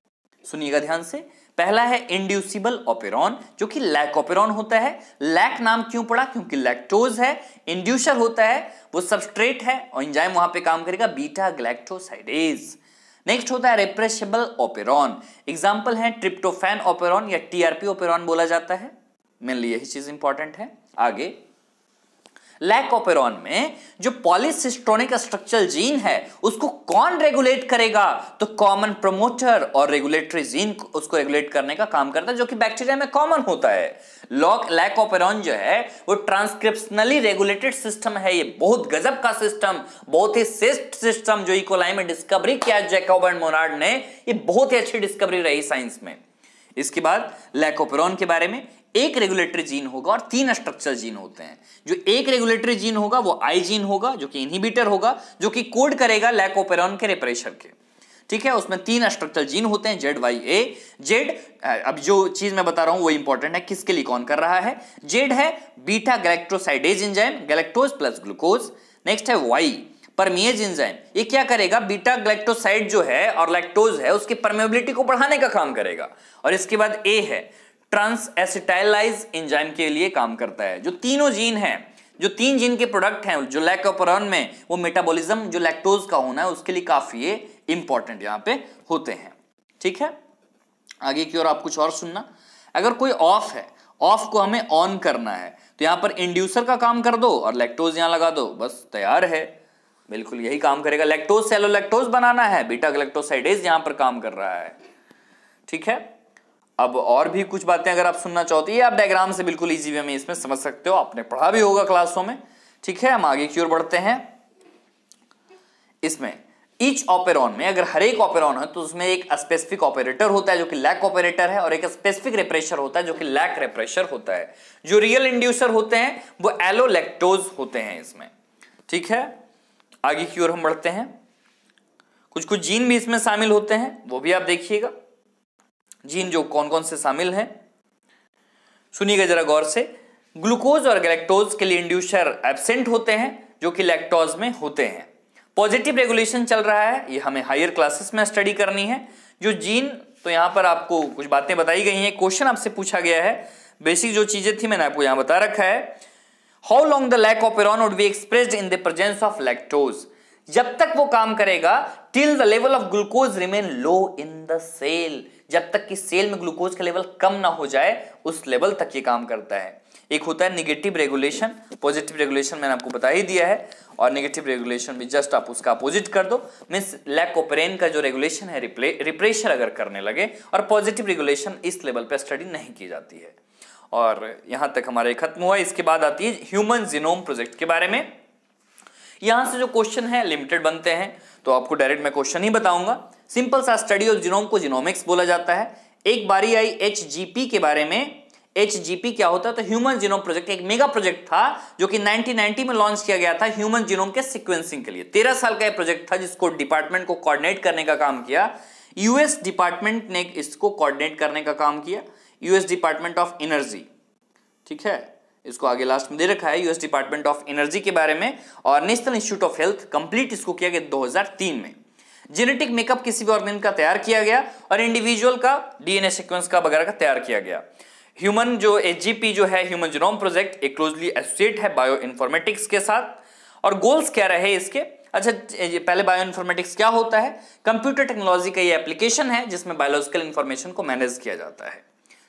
सुनिएगा ध्यान से। पहला है इंड्यूसिबल ओपेरॉन, जो कि लैक ओपेरॉन होता है। लैक नाम क्यों पड़ा? क्योंकि लैक्टोज है, इंड्यूसर होता है, वो सबस्ट्रेट है और इंजाइम वहाँ पे काम करेगा, बीटा ग्लैक्टोसाइडेज। नेक्स्ट होता है रिप्रेशेबल ओपेरॉन। एग्जांपल है ट्रिप्टोफैन ओपेरॉन या टीआरपी ओपेरॉन बोला जाता है। मेनली यही चीज़ इंपॉर्टेंट है। आगे। लैकोपेरॉन में जो पॉलिसिस्ट्रोनिक स्ट्रक्चरल जीन है, उसको कौन रेगुलेट करेगा? तो कॉमन प्रोमोटर और रेगुलेटरी जीन उसको रेगुलेट करने का काम करता है, जो कि बैक्टीरिया में कॉमन होता है। लॉक लैकोपेरॉन जो है, वो ट्रांसक्रिप्शनली रेगुलेटेड सिस्टम है। ये बहुत गजब का सिस्टम बहुत ही श्रेष्ठ सिस्टम जो इकोलाई में डिस्कवरी किया जैकब एंड मोनार्ड ने। ये बहुत ही अच्छी डिस्कवरी रही साइंस में। इसके बाद लैकोपेरॉन के बारे में एक रेगुलेटरी जीन होगा और तीन स्ट्रक्चर जीन होते हैं। जो एक रेगुलेटरी जीन होगा, वो आई जीन होगा, जो कि इनहिबिटर होगा, जो कि कोड करेगा लैकोपेरॉन के रिप्रेशर के। ठीक है? उसमें तीन स्ट्रक्चर जीन होते हैं जेड वाई ए जेड अब जो चीज़ मैं बता रहा हूँ, वो इंपॉर्टेंट है, किसके लिए कौन कर रहा है? जेड है beta galactosidase enzyme galactose plus glucose next है वाई परमिएज इंजाइम ये क्या करेगा? बीटा ग्लैक्टोसाइड जो है और लैक्टोज है, उसकी परमेबिलिटी को बढ़ाने का काम करेगा। और इसके बाद ए है ट्रांस एसिटाइलाइज एंजाइम के लिए काम करता है। जो तीनों जीन हैं, जो तीन जीन के प्रोडक्ट हैं, जो लैकोपरॉन में, वो मेटाबॉलिज्म, जो लैक्टोज का होना है, उसके लिए काफ़ी इंपॉर्टेंट यहाँ पे होते हैं। ठीक है? आगे की ओर आप कुछ और सुनना। अगर कोई ऑफ़ है ऑफ़ को हमें ऑन करना है तो यहाँ पर इंड्यूसर का काम कर दो और लैक्टोज यहाँ लगा दो। बस, तैयार है। बिल्कुल यही काम करेगा। लैक्टोज सेलो लैक्टोज बनाना है। बीटा ग्लेक्टोसाइडेज यहाँ पर काम कर रहा है। ठीक है? अब और भी कुछ बातें अगर आप सुनना चाहते हैं आप डायग्राम से बिल्कुल इजी वे में इसमें समझ सकते हो। आपने पढ़ा भी होगा क्लासों में। ठीक है, हम आगे की ओर बढ़ते हैं। इसमें ईच ऑपेरॉन में अगर हर एक ऑपेरॉन है तो उसमें एक स्पेसिफिक ऑपरेटर होता है जो कि लैक ऑपरेटर है और एक स्पेसिफिक रिप्रेशर होता है जो कि लैक रिप्रेशर होता है। जो रियल इंड्यूसर होते हैं, वो एलोलेक्टोज होते हैं इसमें। ठीक है, आगे की ओर हम बढ़ते हैं। कुछ कुछ जीन भी इसमें शामिल होते हैं, वो भी आप देखिएगा। जीन जो कौन कौन से शामिल हैं? सुनिएगा जरा गौर से। ग्लूकोज और गैलेक्टोज के लिए इंड्यूसर एबसेंट होते हैं, जो कि लैक्टोज में होते हैं। पॉजिटिव रेगुलेशन चल रहा है, ये हमें हायर क्लासेस में स्टडी करनी है। जो जीन तो यहाँ पर आपको कुछ बातें बताई गई हैं। क्वेश्चन आपसे पूछा गया है। बेसिक जो चीज़ें थी, मैंने आपको यहाँ बता रखा है। How long the lac operon would be expressed in the presence of lactose जब तक वो काम करेगा till the level of glucose remain low in the cell जब तक कि सेल में ग्लूकोज का लेवल कम ना हो जाए, उस लेवल तक ये काम करता है। एक होता है निगेटिव रेगुलेशन पॉजिटिव रेगुलेशन मैंने आपको बता ही दिया है, और नेगेटिव रेगुलेशन भी जस्ट आप उसका अपोजिट कर दो मीन्स लैकोपरेन का जो रेगुलेशन है रिप्रेशर अगर करने लगे, और पॉजिटिव रेगुलेशन इस लेवल पर स्टडी नहीं की जाती है। और यहाँ तक हमारे खत्म हुआ, इसके बाद आती है ह्यूमन जिनोम प्रोजेक्ट के बारे में। यहाँ से जो क्वेश्चन है लिमिटेड बनते हैं तो आपको डायरेक्ट मैं क्वेश्चन ही बताऊँगा। सिंपल सा स्टडी ऑफ़ जीनोम को जीनोमिक्स बोला जाता है। एक बारी आई एच के बारे में। एच क्या होता है तो ह्यूमन जीनोम प्रोजेक्ट एक मेगा प्रोजेक्ट था, जो कि 1990 में लॉन्च किया गया था ह्यूमन जीनोम के सिक्वेंसिंग के लिए। तेरह साल का यह प्रोजेक्ट था जिसको डिपार्टमेंट को कोऑर्डिनेट करने का काम किया। यूएस डिपार्टमेंट ने इसको कोऑर्डिनेट करने का काम किया। यूएस डिपार्टमेंट ऑफ़ एनर्जी ठीक है? इसको आगे लास्ट में दे रखा है यूएस डिपार्टमेंट ऑफ़ एनर्जी के बारे में। और national institute of health complete इसको किया गया 2003 में। जेनेटिक मेकअप किसी भी ऑर्गेनिज्म का तैयार किया गया और इंडिविजुअल का डीएनए सीक्वेंस का वगैरह का तैयार किया गया। ह्यूमन जो एच जो है, ह्यूमन जीनोम प्रोजेक्ट, एक क्लोजली एसोसिएट है बायो इन्फॉर्मेटिक्स के साथ। और गोल्स क्या रहे इसके? अच्छा पहले बायो इन्फॉर्मेटिक्स क्या होता है? कंप्यूटर टेक्नोलॉजी का ये एप्लीकेशन है, जिसमें बायोलॉजिकल इंफॉर्मेशन को मैनेज किया जाता है।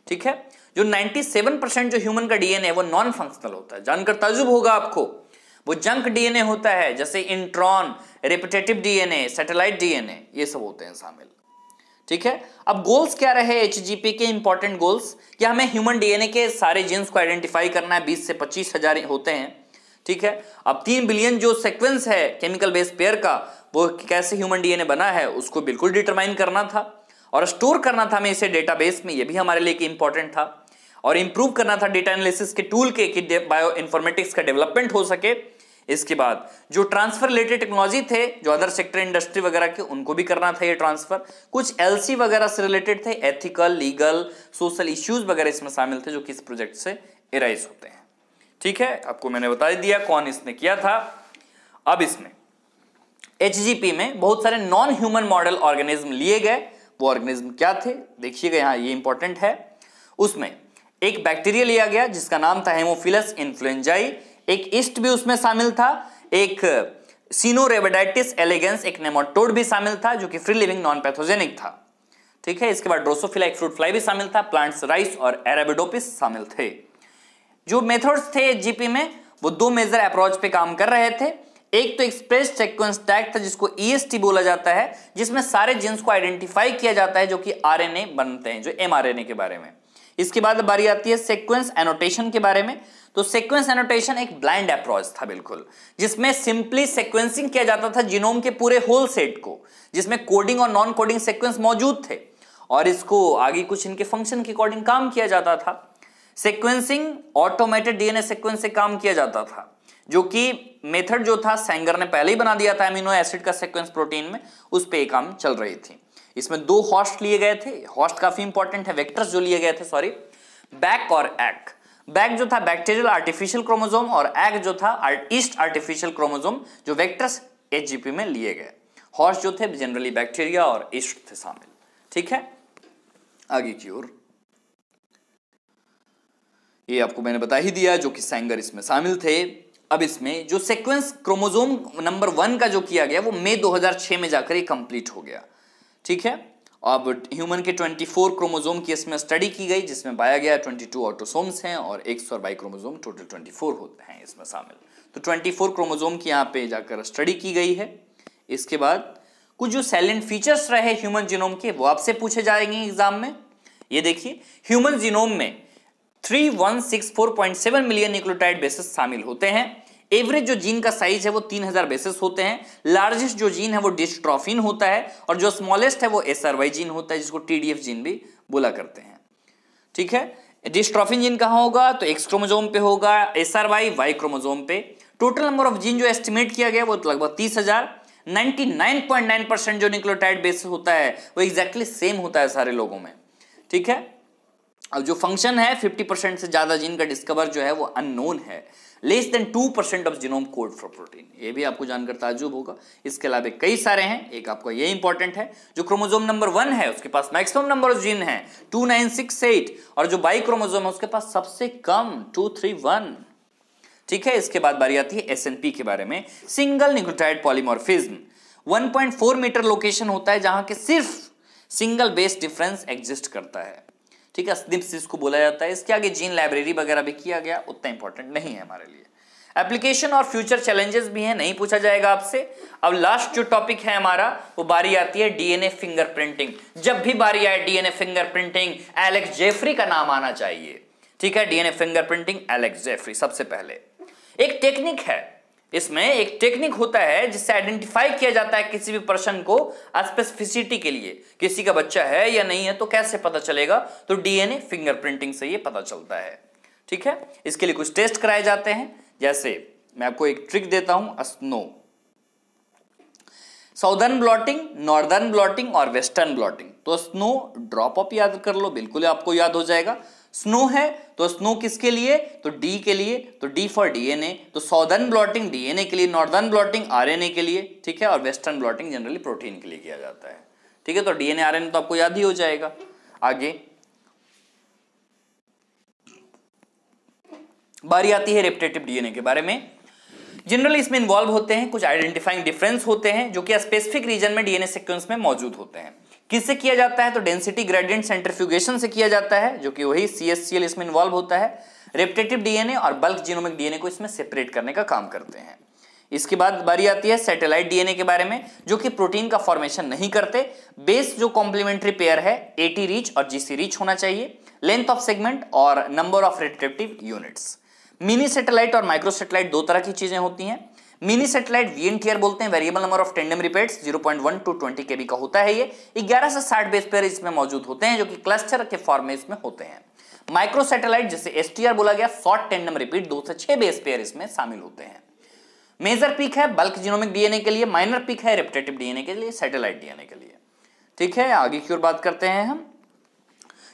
ठीक है? जो 97 परसेंट जो ह्यूमन का डीएनए है, वो नॉन फंक्शनल होता है। जानकर ताजुब होगा आपको। वो जंक डीएनए होता है, जैसे intron repetitive DNA, satellite DNA, ये सब होते हैं शामिल। ठीक है? अब गोल्स क्या रहे एचजीपी के इंपॉर्टेंट गोल्स कि हमें ह्यूमन डीएनए के सारे जीन्स को आइडेंटिफाई करना है? बीस से पच्चीस हज़ार होते हैं। ठीक है? अब तीन बिलियन जो सेक्वेंस है केमिकल बेस पेयर का, वो कैसे ह्यूमन डीएनए बना है, उसको बिल्कुल डिटरमाइन करना था और स्टोर करना था हमें इसे डेटाबेस में, ये भी हमारे लिए इंपॉर्टेंट था। और इंप्रूव करना था डेटा एनालिसिस के टूल के कि बायो इन्फॉर्मेटिक्स का डेवलपमेंट हो सके। इसके बाद जो ट्रांसफ़र रिलेटेड टेक्नोलॉजी थे, जो अदर सेक्टर इंडस्ट्री वगैरह के, उनको भी करना था ये ट्रांसफ़र कुछ एलसी वगैरह से रिलेटेड थे एथिकल लीगल सोशल इश्यूज़ वगैरह इसमें शामिल थे, जो कि इस प्रोजेक्ट से एराइज होते हैं। ठीक है? आपको मैंने बता दिया कौन इसने किया था। अब इसमें एचजीपी में बहुत सारे नॉन ह्यूमन मॉडल ऑर्गेनिज्म लिए गए। वो ऑर्गेनिज्म क्या थे? देखिएगा यहाँ, ये इंपॉर्टेंट है। उसमें एक बैक्टीरिया लिया गया, जिसका नाम था हेमोफिलस इन्फ्लुएंजाई एक ईस्ट भी उसमें शामिल था, एक, सीनोरेबेडाइटिस एलिगेंस, एक नेमाटोड भी शामिल था, जो कि फ्री लिविंग नॉन पैथोजेनिक था। ठीक है, इसके बाद ड्रोसोफिला एक फ्रूट फ्लाई भी शामिल था, प्लांट्स राइस और एराबिडोपिस शामिल थे। जो मेथड्स थे जीपी में, वो दो मेजर अप्रोच पे काम कर रहे थे। एक तो एक्सप्रेस सीक्वेंस टैग था, जिसको ईएसटी e बोला जाता है, जिसमें सारे जीन्स को आइडेंटिफाई किया जाता है, जो कि आरएनए बनते हैं, जो एमआरएनए के बारे में। इसके बाद बारी आती है सीक्वेंस एनोटेशन के बारे में। तो सीक्वेंस एनोटेशन एक ब्लाइंड अप्रोच था बिल्कुल, जिसमें सिंपली सीक्वेंसिंग किया जाता था जीनोम के पूरे होल सेट को, जिसमें कोडिंग और नॉन कोडिंग सीक्वेंस मौजूद थे। और इसको आगे कुछ इनके फ़ंक्शन के अकॉर्डिंग काम किया जाता था। सीक्वेंसिंग ऑटोमेटेड डीएनए सीक्वेंस से काम किया जाता था, जो कि मेथड जो था सेंगर ने पहले ही बना दिया था अमीनो एसिड का सीक्वेंस प्रोटीन में, उस पर काम चल रही थी। इसमें दो हॉस्ट लिए गए थे। हॉस्ट काफ़ी इंपॉर्टेंट है। वेक्टर्स जो लिए गए थे सॉरी बैक और एग बैक जो था बैक्टीरियल आर्टिफिशियल क्रोमोजोम और एग जो था ईस्ट आर्टिफिशियल क्रोमोजोम जो वेक्टर्स एच में लिए गए। हॉर्स जो थे जनरली बैक्टीरिया और ईस्ट थे शामिल। ठीक है? आगे की ओर। ये आपको मैंने बता ही दिया, जो कि सैंगर इसमें शामिल थे। अब इसमें जो सीक्वेंस क्रोमोजोम नंबर वन का जो किया गया, वो मई 2006 में जाकर ये कंप्लीट हो गया। ठीक है? अब ह्यूमन के 24 क्रोमोजोम की इसमें स्टडी की गई, जिसमें पाया गया 22 ऑटोसोम्स हैं और एक सौ बाई क्रोमोजोम टोटल 24 होते हैं इसमें शामिल। तो 24 क्रोमोजोम की यहाँ पे जाकर स्टडी की गई है। इसके बाद कुछ जो सैलेंट फीचर्स रहे ह्यूमन जीनोम के, वो आपसे पूछे जाएँगे एग्ज़ाम में। ये देखिए ह्यूमन जीनोम में 3164.7 मिलियन न्यूक्लियोटाइड बेसिस शामिल होते हैं। एवरेज जो जीन का साइज़ है वो 3000 बेसिस होते हैं। लार्जेस्ट जो जीन है वो डिस्ट्रॉफिन होता है और जो स्मॉलेस्ट है वो एसआरवाई जीन होता है, जिसको टीडीएफ जीन भी बोला करते हैं। ठीक है? डिस्ट्रॉफिन जीन कहाँ होगा? तो एक्स क्रोमोजोम पे होगा S R Y Y chromosome पे। टोटल नंबर ऑफ़ जीन जो एस्टिमेट किया गया वो लगभग तीस हज़ार। 99.9 परसेंट जो न्यूक्लियोटाइड बेसिस होता है, वो एग्जैक्टली exactly सेम होता है सारे लोगों में। ठीक है? अब जो फ़ंक्शन है 50 परसेंट से ज़्यादा जीन का डिस्कवर जो है वो अननोन है। Less than two percent of genome code for protein ये भी आपको जानकर ताजुब होगा। इसके अलावा कई सारे हैं। एक आपका ये इंपॉर्टेंट है, जो क्रोमोजोम नंबर वन है, उसके पास मैक्सिमम नंबर ऑफ़ जीन है टू नाइन सिक्स एट और जो बाई क्रोमोजोम है, उसके पास सबसे कम टू थ्री वन ठीक है, इसके बाद बारी आती है SNP के बारे में। Single nucleotide polymorphism 1.4 meter location होता है जहाँ के सिर्फ़ सिंगल बेस डिफरेंस एग्जिस्ट करता है। ठीक है, स्निप्स इसको बोला जाता है, इसके आगे जीन लाइब्रेरी वगैरह भी किया गया, उतना इंपॉर्टेंट नहीं है हमारे लिए। एप्लीकेशन और फ्यूचर चैलेंजेस भी हैं, नहीं पूछा जाएगा आपसे। अब लास्ट जो टॉपिक है हमारा, वो बारी आती है डीएनए फिंगरप्रिंटिंग जब भी बारी आए डीएनए फिंगरप्रिंटिंग एलेक्स जेफरी का नाम आना चाहिए। ठीक है डीएनए फिंगरप्रिंटिंग एलेक्स जेफरी सबसे पहले। एक टेक्निक है इसमें एक टेक्निक होता है जिससे आइडेंटिफाई किया जाता है किसी भी पर्सन को स्पेसिफिसिटी के लिए, किसी का बच्चा है या नहीं है तो कैसे पता चलेगा? तो डीएनए फिंगरप्रिंटिंग से ये पता चलता है। ठीक है? इसके लिए कुछ टेस्ट कराए जाते हैं। जैसे, मैं आपको एक ट्रिक देता हूँ snow southern blotting northern blotting और वेस्टर्न ब्लॉटिंग तो स्नो ड्रॉप अप याद कर लो, बिल्कुल आपको याद हो जाएगा। स्नो है तो स्नो किसके लिए? तो डी के लिए तो डी फॉर डीएनए तो सॉदर्न ब्लॉटिंग डीएनए के लिए नॉर्दर्न ब्लॉटिंग आरएनए के लिए, ठीक है? और वेस्टर्न ब्लॉटिंग जनरली प्रोटीन के लिए किया जाता है, ठीक है? तो डीएनए आरएनए तो आपको याद ही हो जाएगा। आगे। बारी आती है रेपिटेटिव डीएनए के बारे में। जनरली इसमें इन्वॉल्व होते हैं, कुछ आइडेंटिफाइंग डिफरेंस होते हैं, जो कि स्पेसिफिक रीजन में डीएनए सीक्वेंस में मौजूद होते हैं। किससे किया जाता है? तो डेंसिटी ग्रेडियंट सेंट्रीफ्यूगेशन से किया जाता है, जो कि वही सी इसमें इन्वॉल्व होता है। रेप्टेटिव डीएनए और बल्क जीनोमिक डीएनए को इसमें सेपरेट करने का काम करते हैं। इसके बाद बारी आती है सैटेलाइट डीएनए के बारे में, जो कि प्रोटीन का फॉर्मेशन नहीं करते। बेस जो कॉम्प्लीमेंट्री पेयर है एटी रीच और जीसी रीच होना चाहिए। लेंथ ऑफ़ सेगमेंट और number of repetitive units mini satellite और माइक्रो सैटेलाइट दो तरह की चीज़ें होती हैं। मिनी सेटेलाइट वीएनटीआर बोलते हैं variable number of tandem repeats 0.1 to 20 KB का होता है ये। 11 से 60 बेस पेयर इसमें मौजूद होते हैं, जो कि क्लस्टर के फॉर्म में इसमें होते हैं। माइक्रो सैटेलाइट जिसे एसटीआर बोला गया शॉर्ट टेंडम रिपीट दो से छह बेस पेयर इसमें शामिल होते हैं। मेजर पीक है बल्क जीनोमिक डीएनए के लिए माइनर पीक है रिप्टेटिव डीएनए के लिए सैटेलाइट डीएनए के लिए। ठीक है, आगे की ओर बात करते हैं हम।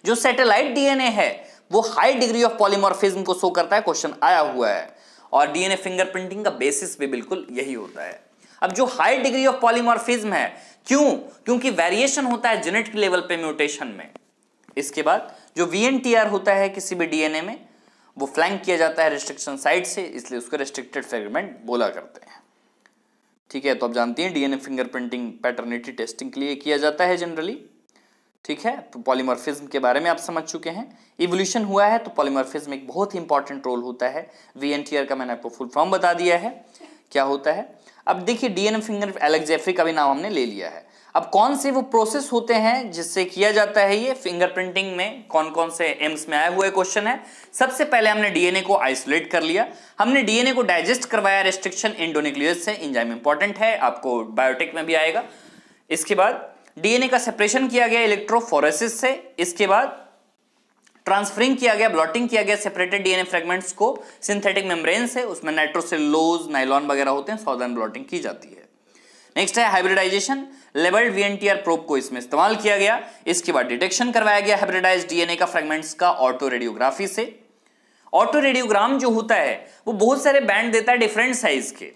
जो सैटेलाइट डीएनए है, वो हाई डिग्री ऑफ़ पॉलीमॉर्फिज्म को शो करता है क्वेश्चन आया हुआ है। और डीएनए फिंगरप्रिंटिंग का बेसिस भी बिल्कुल यही होता है। अब जो हाई डिग्री ऑफ़ पॉलीमॉर्फिज्म है, क्यों? क्योंकि वेरिएशन होता है जेनेटिक लेवल पे म्यूटेशन में। इसके बाद जो वीएनटीआर होता है किसी भी डीएनए में, वो फ्लैंक किया जाता है रिस्ट्रिक्शन साइड से, इसलिए उसको रिस्ट्रिक्टेड फ्रेगमेंट बोला करते हैं। ठीक है तो आप जानती हैं डीएनए फिंगरप्रिंटिंग पैटर्निटी टेस्टिंग के लिए किया जाता है जनरली ठीक है? तो पॉलीमॉर्फिज्म के बारे में आप समझ चुके हैं। इवोल्यूशन हुआ है तो पॉलीमॉर्फिज्म एक बहुत ही इंपॉर्टेंट रोल होता है। वीएनटीआर का मैंने आपको फुल फॉर्म बता दिया है। क्या होता है? अब देखिए डीएनए फिंगर एलेक्जेफ्री का भी नाम हमने ले लिया है। अब कौन से वो प्रोसेस होते हैं जिससे किया जाता है ये फिंगरप्रिंटिंग में? कौन कौन से एम्स में आए हुए क्वेश्चन है? सबसे पहले हमने डीएनए को आइसोलेट कर लिया। हमने डीएनए को डाइजेस्ट करवाया। रेस्ट्रिक्शन इंडोनिक्लियस से इंजाइम इंपॉर्टेंट है। आपको बायोटेक में भी आएगा। इसके बाद डीएनए का सेपरेशन किया गया इलेक्ट्रोफोरेसिस से, इसके बाद ट्रांसफरिंग किया गया, ब्लॉटिंग किया गया सेपरेटेड डीएनए फ्रेगमेंट्स को सिंथेटिक मेम्ब्रेन से, उसमें नाइट्रोसेलोज नाइलॉन वगैरह होते हैं सॉदर्न ब्लॉटिंग की जाती है। नेक्स्ट है हाइब्रिडाइजेशन लेवल्ड वीएनटीआर प्रोब को इसमें इस्तेमाल किया गया, इसके बाद डिटेक्शन करवाया गया हाइब्रिडाइज डीएनए का फ्रेगमेंट्स का ऑटो रेडियोग्राफी से। ऑटो रेडियोग्राम जो होता है, वो बहुत सारे बैंड देता है डिफरेंट साइज़ के।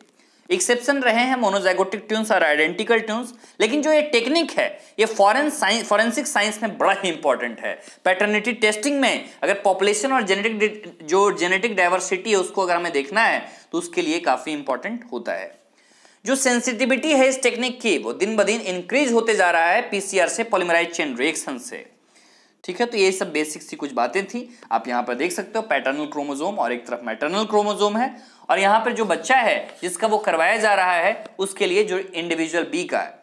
एक्सेप्शन रहे हैं मोनोजाइगोटिक ट्यून्स और आइडेंटिकल ट्यून्स लेकिन जो ये टेक्निक है, ये फॉरेन साइंस फॉरेंसिक साइंस में बड़ा ही इंपॉर्टेंट है। पैटर्निटी टेस्टिंग में अगर पॉपुलेशन और जेनेटिक जो जेनेटिक डाइवर्सिटी है, उसको अगर हमें देखना है तो उसके लिए काफ़ी इंपॉर्टेंट होता है। जो सेंसिटिविटी है इस टेक्निक की, वो दिन ब दिन इंक्रीज होते जा रहा है पीसीआर से पॉलीमराइज चेन रिएक्शन से। ठीक है तो ये सब बेसिक सी कुछ बातें थी। आप यहाँ पर देख सकते हो पैटर्नल क्रोमोजोम और एक तरफ़ मैटर्नल क्रोमोजोम है। और यहाँ पर जो बच्चा है, जिसका वो करवाया जा रहा है, उसके लिए जो इंडिविजुअल बी का है।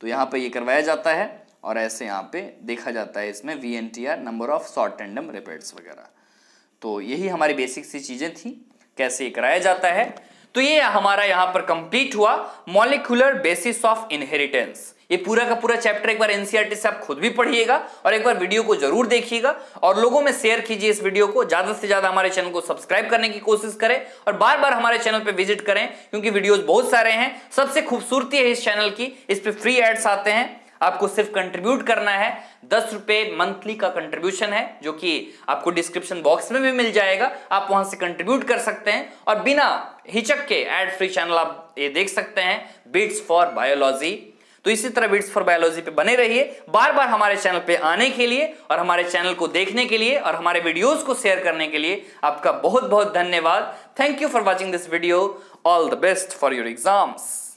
तो यहाँ पर ये करवाया जाता है और ऐसे यहाँ पे देखा जाता है इसमें V N T R number of short tandem repeats वगैरह। तो यही हमारी बेसिक सी चीज़ें थी, कैसे ये कराया जाता है। तो ये हमारा यहाँ पर कंप्लीट हुआ मॉलिकुलर बेसिस ऑफ़ इनहेरिटेंस ये पूरा का पूरा चैप्टर एक बार एनसीआरटी से आप खुद भी पढ़िएगा और एक बार वीडियो को ज़रूर देखिएगा और लोगों में शेयर कीजिए इस वीडियो को। ज़्यादा से ज़्यादा हमारे चैनल को सब्सक्राइब करने की कोशिश करें और बार बार हमारे चैनल पर विज़िट करें, क्योंकि वीडियोस बहुत सारे हैं। सबसे खूबसूरती है इस चैनल की, इस पर फ्री एड्स आते हैं। आपको सिर्फ़ कंट्रीब्यूट करना है। दस रुपए मंथली का कंट्रीब्यूशन है, जो कि आपको डिस्क्रिप्शन बॉक्स में भी मिल जाएगा। आप वहाँ से कंट्रीब्यूट कर सकते हैं और बिना हिचक के एड फ्री चैनल आप ये देख सकते हैं। बीट्स फॉर बायोलॉजी तो इसी तरह बिट्स फॉर बायोलॉजी पे बने रहिए बार बार हमारे चैनल पे आने के लिए और हमारे चैनल को देखने के लिए और हमारे वीडियोस को शेयर करने के लिए आपका बहुत बहुत धन्यवाद। Thank you for watching this video all the best for your exams